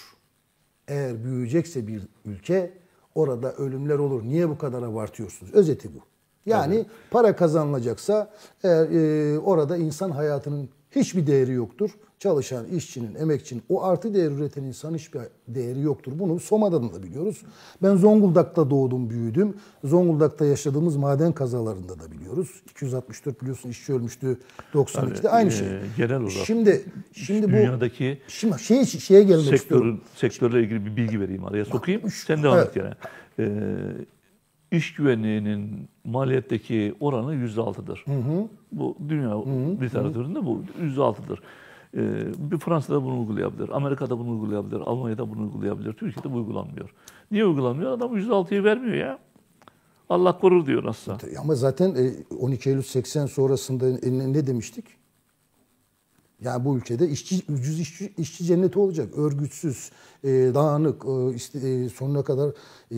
Eğer büyüyecekse bir ülke orada ölümler olur. Niye bu kadar abartıyorsunuz? Özeti bu. Yani para kazanılacaksa eğer e, orada insan hayatının hiçbir değeri yoktur. Çalışan işçinin, emekçinin, o artı değer üreten insanın hiçbir değeri yoktur. Bunu Soma'dan da biliyoruz. Ben Zonguldak'ta doğdum, büyüdüm. Zonguldak'ta yaşadığımız maden kazalarında da biliyoruz. 264 biliyorsun işçi ölmüştü 92'de Yani, aynı e, şey. genel olarak Şimdi şimdi bu Dünyadaki şimdi şey şeye gelmek istiyorum. sektörün sektörle ilgili bir bilgi vereyim araya sokayım. Sen devam evet. et gene. Ee, iş güvenliğinin maliyetteki oranı yüzde altıdır. Bu dünya literatüründe bu yüzde altıdır. Ee, bir Fransa'da bunu uygulayabilir, Amerika'da bunu uygulayabilir, Almanya'da bunu uygulayabilir, Türkiye'de bu uygulanmıyor. Niye uygulanmıyor? Adam yüzde altıyı vermiyor ya. Allah korur diyor nasılsa. Ama zaten e, 12 Eylül 80 sonrasında e, ne- ne demiştik? Yani bu ülkede işçi ucuz işçi, işçi cenneti olacak. Örgütsüz, e, dağınık, e, işte, e, sonuna kadar e,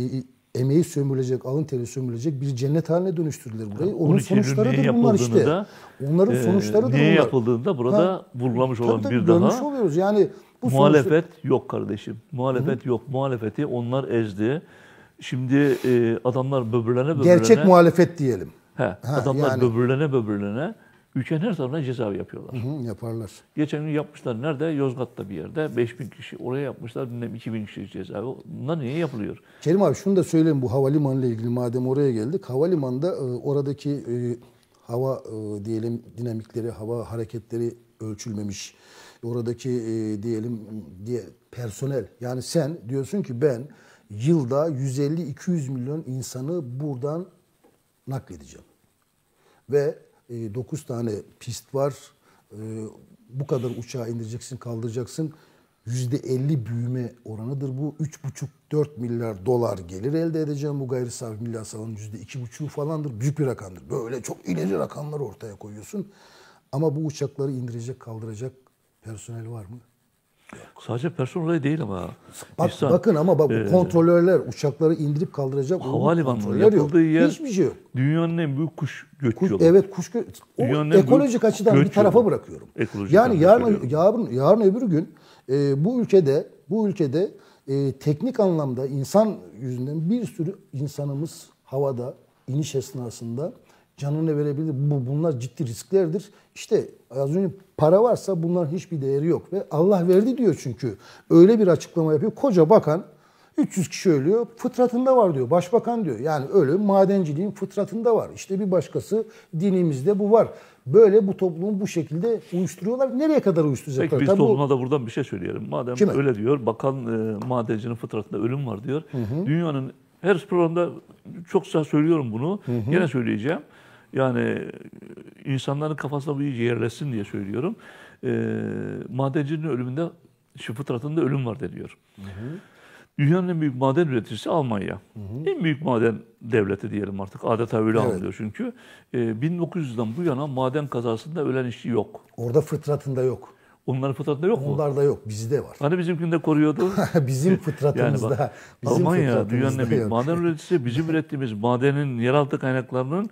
emeği sömürülecek, alın teri sömürülecek bir cennet haline dönüştürdüler burayı. Onun sonuçlarıdır bunlar işte. Da, Onların e, sonuçlarıdır niye bunlar. yapıldığında burada ha, vurgulamış tabii, olan tabii, bir daha. oluyoruz. Yani bu muhalefet sonuçta... yok kardeşim. Muhalefet Hı-hı. yok. Muhalefeti onlar ezdi. Şimdi e, adamlar böbürlene böbürlene. Gerçek muhalefet diyelim. He, ha, adamlar yani... böbürlene böbürlene ülkenin her tarafına cezaevi yapıyorlar. Hı hı, yaparlar. Geçen gün yapmışlar. Nerede? Yozgat'ta bir yerde. 5000 kişi. Oraya yapmışlar. Bilmem 2000 kişi cezaevi. Bunlar niye yapılıyor? Kerim abi şunu da söyleyeyim bu havalimanı ile ilgili madem oraya geldik. Havalimanında e, oradaki e, hava e, diyelim dinamikleri, hava hareketleri ölçülmemiş. Oradaki diyelim diye personel yani sen diyorsun ki ben yılda 150-200 milyon insanı buradan nakledeceğim. Ve 9 e, tane pist var. E, bu kadar uçağı indireceksin, kaldıracaksın. %50 büyüme oranıdır bu. 3,5-4 milyar dolar gelir elde edeceğim bu gayri safi milli hasılanın %2,5'u falandır. Büyük bir rakamdır. Böyle çok ileri rakamlar ortaya koyuyorsun. Ama bu uçakları indirecek, kaldıracak personel var mı? Sadece personel değil ama. Bak, İhsan, bakın ama bak e, kontrolörler uçakları indirip kaldıracak havalimanının yapıldığı yok. yer Hiçbir şey yok. Dünyanın en büyük kuş göç kuş, yolu. Evet kuş göç. Dünyanın ekolojik açıdan bir tarafa yolu. bırakıyorum. Ekolojik yani yarın, yarın yarın öbür gün e, bu ülkede bu ülkede e, teknik anlamda insan yüzünden bir sürü insanımız havada iniş esnasında canını verebilir. Bu, bunlar ciddi risklerdir. İşte az önce para varsa bunların hiçbir değeri yok. Ve Allah verdi diyor çünkü. Öyle bir açıklama yapıyor. Koca bakan 300 kişi ölüyor. Fıtratında var diyor. Başbakan diyor. Yani öyle madenciliğin fıtratında var. İşte bir başkası dinimizde bu var. Böyle bu toplumu bu şekilde uyuşturuyorlar. Nereye kadar uyuşturacaklar? Peki biz Tabii topluma da buradan bir şey söyleyelim. Madem Kime? öyle diyor, bakan e, madencinin fıtratında ölüm var diyor. Hı hı. Dünyanın her programda çok sıra söylüyorum bunu. Hı hı. Yine söyleyeceğim. Yani insanların kafasına bu iyice yerleşsin diye söylüyorum. E, madencinin ölümünde şu fıtratında ölüm var deniyor. Hı hı. Dünyanın en büyük maden üreticisi Almanya. Hı hı. En büyük maden devleti diyelim artık. Adeta öyle evet. anlıyor çünkü. E, 1900'den bu yana maden kazasında ölen işçi yok. Orada fıtratında yok. Onların fıtratında yok mu? Onlarda yok. Bizde var. Hani bizimkinde koruyordu? bizim fıtratımızda. Yani bak, bizim Almanya dünyanın en büyük maden üreticisi. Bizim ürettiğimiz madenin yeraltı kaynaklarının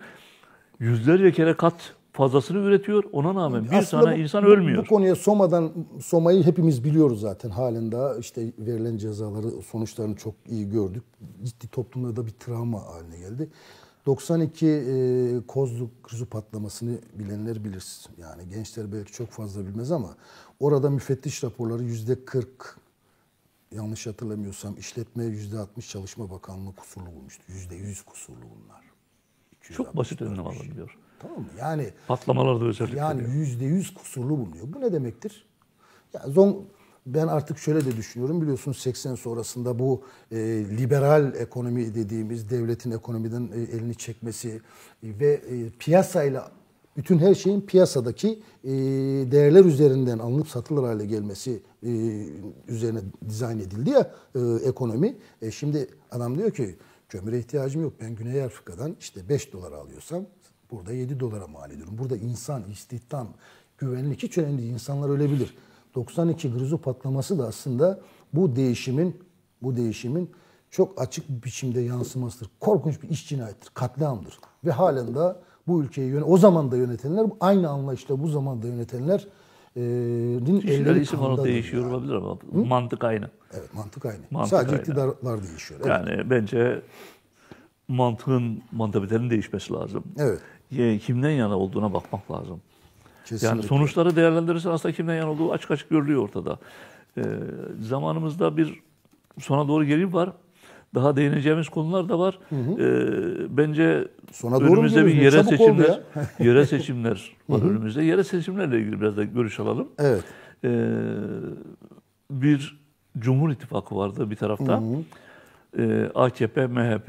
yüzlerce kere kat fazlasını üretiyor. Ona rağmen bir Aslında tane bu, insan ölmüyor. Bu konuya Soma'dan Soma'yı hepimiz biliyoruz zaten halen daha işte verilen cezaları sonuçlarını çok iyi gördük. Ciddi toplumda da bir travma haline geldi. 92 e, Kozluk krizi patlamasını bilenler bilir. Yani gençler belki çok fazla bilmez ama orada müfettiş raporları yüzde 40 yanlış hatırlamıyorsam işletme yüzde 60 Çalışma Bakanlığı kusurlu bulmuştu. Yüzde 100 kusurlu bunlar. Çok basit önlem alınıyor. Tamam mı? Yani patlamalarda özellikle. Yani yüzde yüz kusurlu bulunuyor. Bu ne demektir? Ya zon ben artık şöyle de düşünüyorum. Biliyorsunuz 80 sonrasında bu e, liberal ekonomi dediğimiz devletin ekonomiden e, elini çekmesi e, ve e, piyasayla bütün her şeyin piyasadaki e, değerler üzerinden alınıp satılır hale gelmesi e, üzerine dizayn edildi ya e, ekonomi. E, şimdi adam diyor ki Kömüre ihtiyacım yok. Ben Güney Afrika'dan işte 5 dolar alıyorsam burada 7 dolara mal ediyorum. Burada insan, istihdam, güvenlik hiç önemli değil. İnsanlar ölebilir. 92 grizu patlaması da aslında bu değişimin bu değişimin çok açık bir biçimde yansımasıdır. Korkunç bir iş cinayettir, katliamdır. Ve halen de bu ülkeyi yönet o zaman da yönetenler aynı anlayışla bu zaman da yönetenler elleri isim olarak değişiyor yani. olabilir ama Hı? mantık aynı. Evet mantık aynı. Mantık Sadece aynı. iktidarlar değişiyor. Evet. Yani bence mantığın, mantabilitenin değişmesi lazım. Evet. Kimden yana olduğuna bakmak lazım. Kesinlikle. Yani sonuçları değerlendirirsen aslında kimden yana olduğu açık açık görülüyor ortada. Ee, zamanımızda bir sona doğru gelip var. Daha değineceğimiz konular da var. Hı hı. Ee, bence Sona önümüzde bir yerel seçimler, yerel seçimler var önümüzde. Yerel seçimlerle ilgili biraz da görüş alalım. Evet. Ee, bir Cumhur İttifakı vardı bir tarafta. Hı hı. Ee, AKP, MHP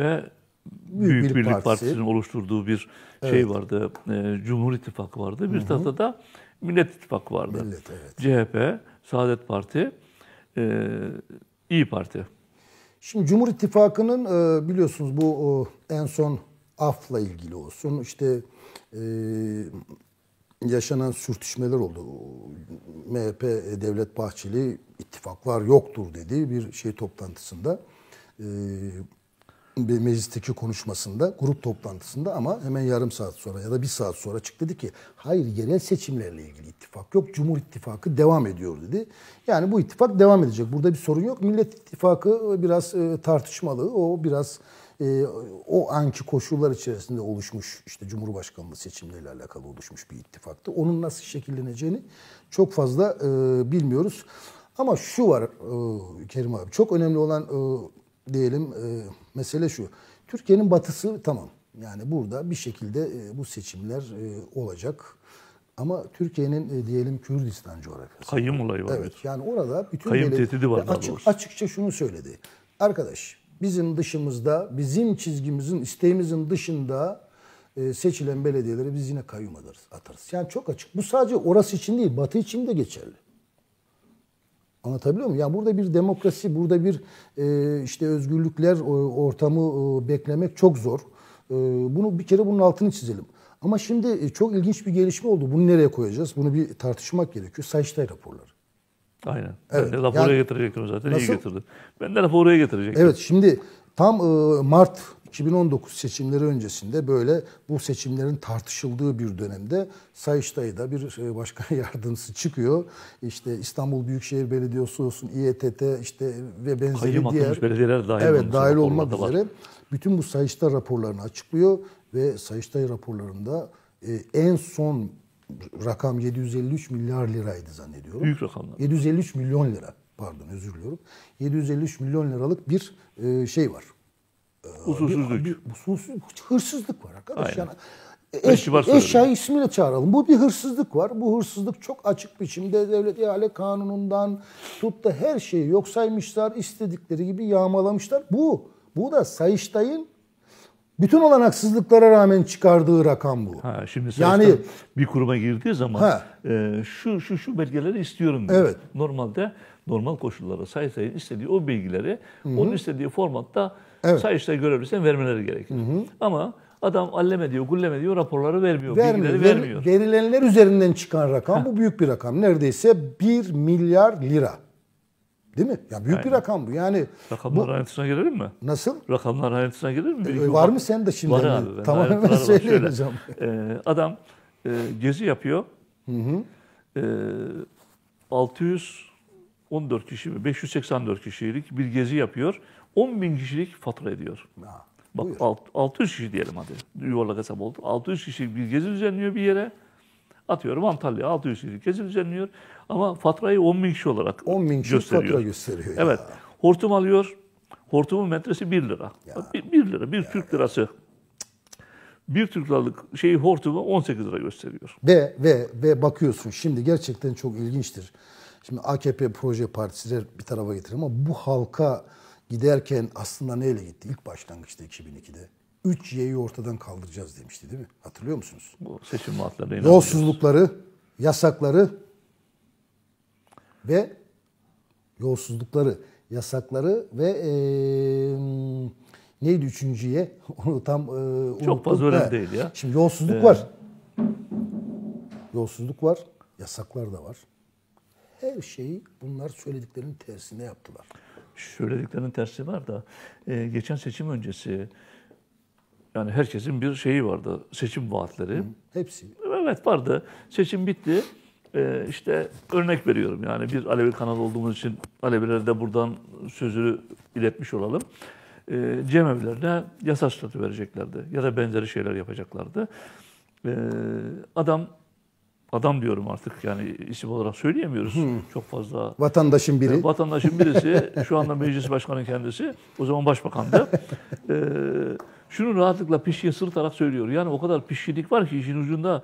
Büyük, Büyük Birlik Partisi. Partisi'nin oluşturduğu bir şey evet. şey vardı. E, Cumhur İttifakı vardı. Bir hı hı. tarafta da Millet İttifakı vardı. Millet, evet. CHP, Saadet Parti, e, İyi Parti. Şimdi Cumhur İttifakı'nın e, biliyorsunuz bu en son afla ilgili olsun işte e, yaşanan sürtüşmeler oldu. MHP Devlet Bahçeli ittifaklar yoktur dedi bir şey toplantısında. Bir meclisteki konuşmasında, grup toplantısında ama hemen yarım saat sonra ya da bir saat sonra çıktı dedi ki hayır yerel seçimlerle ilgili ittifak yok. Cumhur İttifakı devam ediyor dedi. Yani bu ittifak devam edecek. Burada bir sorun yok. Millet İttifakı biraz e, tartışmalı. O biraz e, o anki koşullar içerisinde oluşmuş işte Cumhurbaşkanlığı seçimleriyle alakalı oluşmuş bir ittifaktı. Onun nasıl şekilleneceğini çok fazla e, bilmiyoruz. Ama şu var Kerim abi çok önemli olan diyelim e, mesele şu. Türkiye'nin batısı tamam. Yani burada bir şekilde e, bu seçimler e, olacak. Ama Türkiye'nin e, diyelim Kürdistan coğrafyası. Kayyum olayı var. Evet yani orada bütün Kayyum devlet- tehdidi var açık, doğrusu. açıkça şunu söyledi. Arkadaş bizim dışımızda, bizim çizgimizin, isteğimizin dışında e, seçilen belediyeleri biz yine kayyum atarız, atarız. Yani çok açık. Bu sadece orası için değil, Batı için de geçerli. Anlatabiliyor muyum? Yani burada bir demokrasi, burada bir e, işte özgürlükler e, ortamı e, beklemek çok zor. E, bunu bir kere bunun altını çizelim. Ama şimdi e, çok ilginç bir gelişme oldu. Bunu nereye koyacağız? Bunu bir tartışmak gerekiyor. Sayıştay raporları. Aynen. Evet, Ben de lafı yani- oraya getirecektim zaten. Nasıl? İyi getirdin. Ben de lafı oraya getirecektim. Evet şimdi tam e, Mart 2019 seçimleri öncesinde böyle bu seçimlerin tartışıldığı bir dönemde Sayıştay'da bir e, başkan yardımcısı çıkıyor. İşte İstanbul Büyükşehir Belediyesi olsun, İETT işte ve benzeri Kayyum diğer belediyeler dahil Evet dahil olmak var. üzere bütün bu Sayıştay raporlarını açıklıyor ve Sayıştay raporlarında e, en son rakam 753 milyar liraydı zannediyorum. Büyük rakamlar. 753 milyon lira pardon özür diliyorum. 753 milyon liralık bir e, şey var. Usulsüzlük. Bir, bir usulsüz, hırsızlık var arkadaş. Aynen. Yani eş, eşyayı ismiyle çağıralım. Bu bir hırsızlık var. Bu hırsızlık çok açık biçimde devlet ihale kanunundan tut da her şeyi yok saymışlar. istedikleri gibi yağmalamışlar. Bu, bu da Sayıştay'ın bütün olan haksızlıklara rağmen çıkardığı rakam bu. Ha, şimdi Yani- yani bir kuruma girdiği zaman Ha. e, şu şu şu belgeleri istiyorum diyor. Evet. Normalde normal koşullarda Sayıştay'ın istediği o bilgileri onun istediği formatta Evet. Sayıştay görevlisine vermeleri gerekir. Ama adam alleme diyor, gulleme diyor, raporları vermiyor, Vermiyor. bilgileri Ver- vermiyor. Verilenler üzerinden çıkan rakam bu büyük bir rakam. Neredeyse 1 milyar lira. Değil mi? Ya büyük bir Aynen. rakam bu. Yani Rakamlar bu ayrıntısına girelim mi? nasıl? Rakamlar ayrıntısına girelim mi? Bir iki Ee, var mı sen de şimdi? Var Hani abi. ben Tamam hemen ayrıntılar var. söyleyin Şöyle, hocam. e, adam e, gezi yapıyor. E, 614 kişi mi? 584 kişilik bir gezi yapıyor. 10 bin kişilik fatura ediyor. Ha, Bak buyur. alt- 600 kişi diyelim hadi. Yuvarlak hesap oldu. 600 kişilik bir gezi düzenliyor bir yere. Atıyorum Antalya 600 kişilik gezi düzenliyor. Ama faturayı 10 bin kişi olarak 10 bin kişi gösteriyor. fatura gösteriyor. ya. Evet. Hortum alıyor. Hortumun metresi 1 lira. 1 lira, 1 Türk lirası. Bir Türk liralık şeyi hortumu 18 lira gösteriyor. Ve ve ve bakıyorsun şimdi gerçekten çok ilginçtir. Şimdi AKP proje partisiler bir tarafa getirir ama bu halka giderken aslında neyle gitti? İlk başlangıçta 2002'de 3 Y'yi ortadan kaldıracağız demişti değil mi? Hatırlıyor musunuz? Bu seçim vaatlerine. Yolsuzlukları, yasakları ve yolsuzlukları, yasakları ve eee, neydi üçüncüye? Onu tam eee, unuttum. fazla önemli değil ya. Şimdi yolsuzluk var. Yolsuzluk var, yasaklar da var. Her şeyi bunlar söylediklerinin tersine yaptılar. Söylediklerinin tersi var da e, geçen seçim öncesi yani herkesin bir şeyi vardı. Seçim vaatleri. Hepsi. Evet vardı. Seçim bitti. Ee, işte örnek veriyorum yani bir Alevi kanal olduğumuz için Alevilere de buradan sözünü iletmiş olalım. Ee, cemevlerine yasa statü vereceklerdi ya da benzeri şeyler yapacaklardı. Ee, adam adam diyorum artık yani isim olarak söyleyemiyoruz. Çok fazla Vatandaşın biri. Vatandaşın birisi, şu anda meclis başkanı kendisi, o zaman başbakandı. Ee, şunu rahatlıkla pişiye sırıtarak söylüyor. Yani o kadar pişilik var ki işin ucunda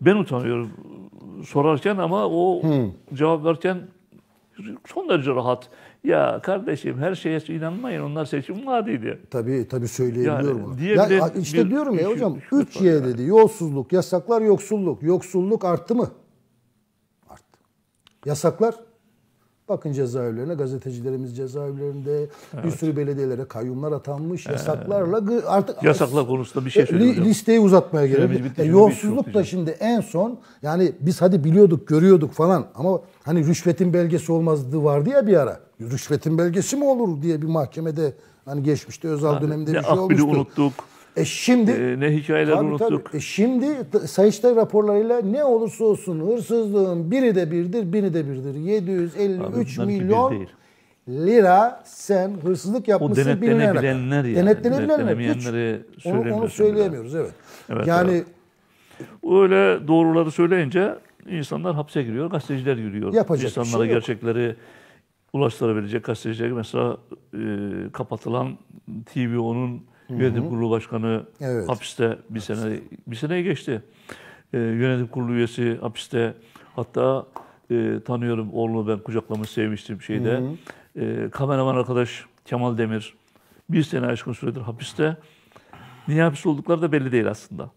ben utanıyorum sorarken ama o cevap verirken son derece rahat. Ya kardeşim her şeye inanmayın onlar seçim vaadiydi. Tabii tabii söyleyebiliyorum Yani diyebilen Ya, işte bir diyorum ya hüküm- hocam hükümet 3 var Y yani. dedi. Yolsuzluk, yasaklar, yoksulluk. Yoksulluk arttı mı? Arttı. Yasaklar Bakın cezaevlerine, gazetecilerimiz cezaevlerinde, bir sürü belediyelere kayyumlar atanmış, yasaklarla gı- artık Yasaklar konusunda bir şey hocam. listeyi uzatmaya gerek yok. E, bir yolsuzluk da şimdi en son yani biz hadi biliyorduk, görüyorduk falan ama hani rüşvetin belgesi olmazdı vardı ya bir ara. Rüşvetin belgesi mi olur diye bir mahkemede hani geçmişte Özal döneminde ne bir şey akbili olmuştu. unuttuk, E şimdi e, ne hikayeler Tabii, unuttuk. tabii. E şimdi Sayıştay raporlarıyla ne olursa olsun hırsızlığın biri de birdir, biri de birdir. 753 Abi milyon lira sen hırrsızlık O yapmışsın denetlenebilenler yani. Denetlenebilenler. Hiç. Onu, onu söyleyemiyoruz evet. Evet, yani evet. Öyle doğruları söyleyince insanlar hapse giriyor, gazeteciler giriyor. Yapacak bir İnsanlara şey yok. gerçekleri ulaştırabilecek gazeteciler. Mesela e, kapatılan TVO'nun yönetim kurulu başkanı Evet. hapiste bir sene bir seneye geçti. E, yönetim kurulu üyesi hapiste. Hatta e, tanıyorum oğlunu ben kucaklamış sevmiştim şeyde. E, kameraman arkadaş Kemal Demir bir sene aşkın süredir hapiste. Niye hapis oldukları da belli değil aslında.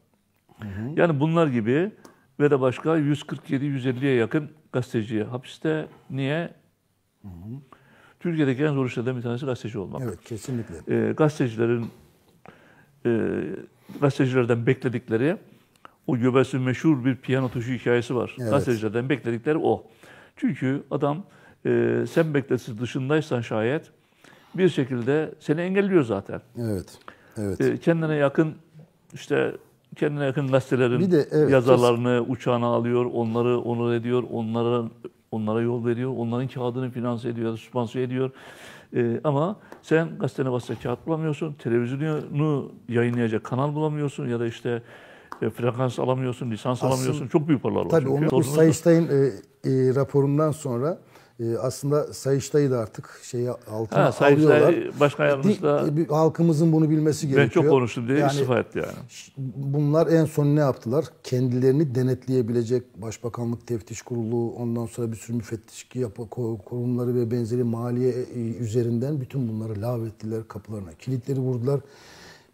Yani bunlar gibi ve de başka 147-150'ye yakın gazeteciye hapiste. Niye? Türkiye'deki en zor işlerden bir tanesi gazeteci olmak. evet kesinlikle. Ee, gazetecilerin e, gazetecilerden bekledikleri o Göbels'in meşhur bir piyano tuşu hikayesi var. Evet. Gazetecilerden bekledikleri o. Çünkü adam e, sen beklentisi dışındaysan şayet bir şekilde seni engelliyor zaten. Evet. Evet. E, kendine yakın işte kendine yakın gazetelerin Bir de, evet, yazarlarını uçağına alıyor, onları onur ediyor, onlara onlara yol veriyor, onların kağıdını finanse ediyor, süspansiyon ediyor. E, ama sen gazetene basacak kağıt bulamıyorsun, televizyonu yayınlayacak kanal bulamıyorsun ya da işte e, frekans alamıyorsun, lisans Aslında- alamıyorsun. Çok büyük paralar var. Tabii çünkü. onu Sorunumuz. Sayıştay'ın e, e, raporundan sonra e, aslında Sayıştay'ı da artık şeyi altına Ha, alıyorlar. Başkan Yardımcısı da halkımızın bunu bilmesi ben gerekiyor. çok konuştum diye Yani istifa etti yani. Bunlar en son ne yaptılar? Kendilerini denetleyebilecek Başbakanlık Teftiş Kurulu, ondan sonra bir sürü müfettiş yapı kurumları ve benzeri maliye e, üzerinden bütün bunları lağvettiler kapılarına. Kilitleri vurdular.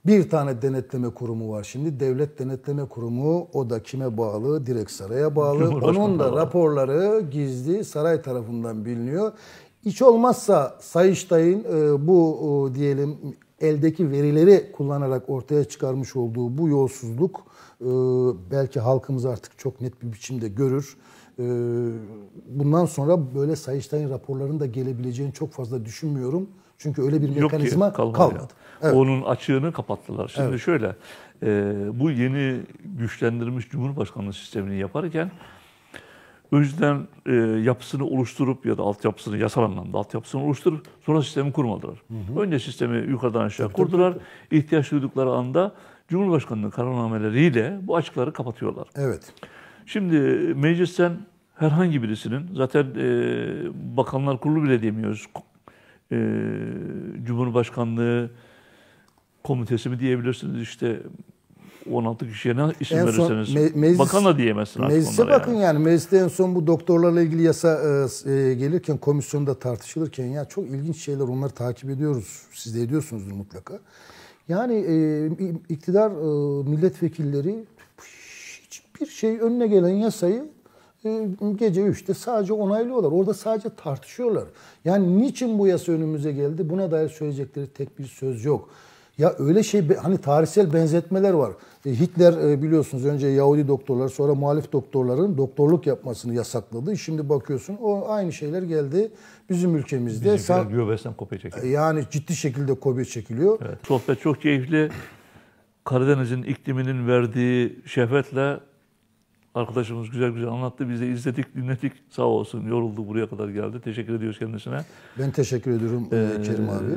Bir tane denetleme kurumu var şimdi. Devlet Denetleme Kurumu o da kime bağlı? Direkt saraya bağlı. Onun da raporları gizli saray tarafından biliniyor. Hiç olmazsa Sayıştay'ın e, bu e, diyelim eldeki verileri kullanarak ortaya çıkarmış olduğu bu yolsuzluk e, belki halkımız artık çok net bir biçimde görür. Bundan sonra böyle Sayıştay'ın raporlarının da gelebileceğini çok fazla düşünmüyorum. Çünkü öyle bir Yok ki mekanizma kalmadı. kalmadı. Evet. Onun açığını kapattılar. Şimdi şöyle, e, bu yeni güçlendirilmiş Cumhurbaşkanlığı sistemini yaparken önceden e, yapısını oluşturup ya da altyapısını yasal anlamda altyapısını oluşturup sonra sistemi kurmadılar. Önce sistemi yukarıdan aşağı kurdular. İhtiyaç duydukları anda Cumhurbaşkanlığı kararnameleriyle bu açıkları kapatıyorlar. Evet. Şimdi meclisten herhangi birisinin zaten e, bakanlar kurulu bile demiyoruz. E, Cumhurbaşkanlığı komitesi mi diyebilirsiniz işte 16 kişiye ne isim En son verirseniz. me- meclis- Bakan da diyemezsin artık Meclise bakın yani. yani. Mecliste en son bu doktorlarla ilgili yasa e, e, gelirken komisyonda tartışılırken ya çok ilginç şeyler onları takip ediyoruz. Siz de ediyorsunuzdur mutlaka. Yani e, iktidar e, milletvekilleri hiçbir şey önüne gelen yasayı e, gece 3'te sadece onaylıyorlar. Orada sadece tartışıyorlar. Yani niçin bu yasa önümüze geldi? Buna dair söyleyecekleri tek bir söz yok. Ya öyle şey hani tarihsel benzetmeler var. E, Hitler e, biliyorsunuz önce Yahudi doktorlar sonra muhalif doktorların doktorluk yapmasını yasakladı. Şimdi bakıyorsun o aynı şeyler geldi bizim ülkemizde. Bizimkiler Sa- göbesten kopya çekiyor. yani ciddi şekilde kobe çekiliyor. Evet. Sohbet çok keyifli. Karadeniz'in ikliminin verdiği şehvetle arkadaşımız güzel güzel anlattı. Biz de izledik, dinledik. Sağ olsun yoruldu buraya kadar geldi. Teşekkür ediyoruz kendisine. Ben teşekkür ediyorum e, Kerim abi.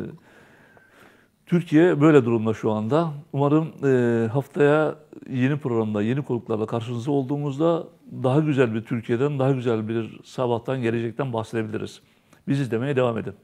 Türkiye böyle durumda şu anda. Umarım e, haftaya yeni programda, yeni konuklarla karşınızda olduğumuzda daha güzel bir Türkiye'den, daha güzel bir sabahtan, gelecekten bahsedebiliriz. Biz izlemeye devam edin.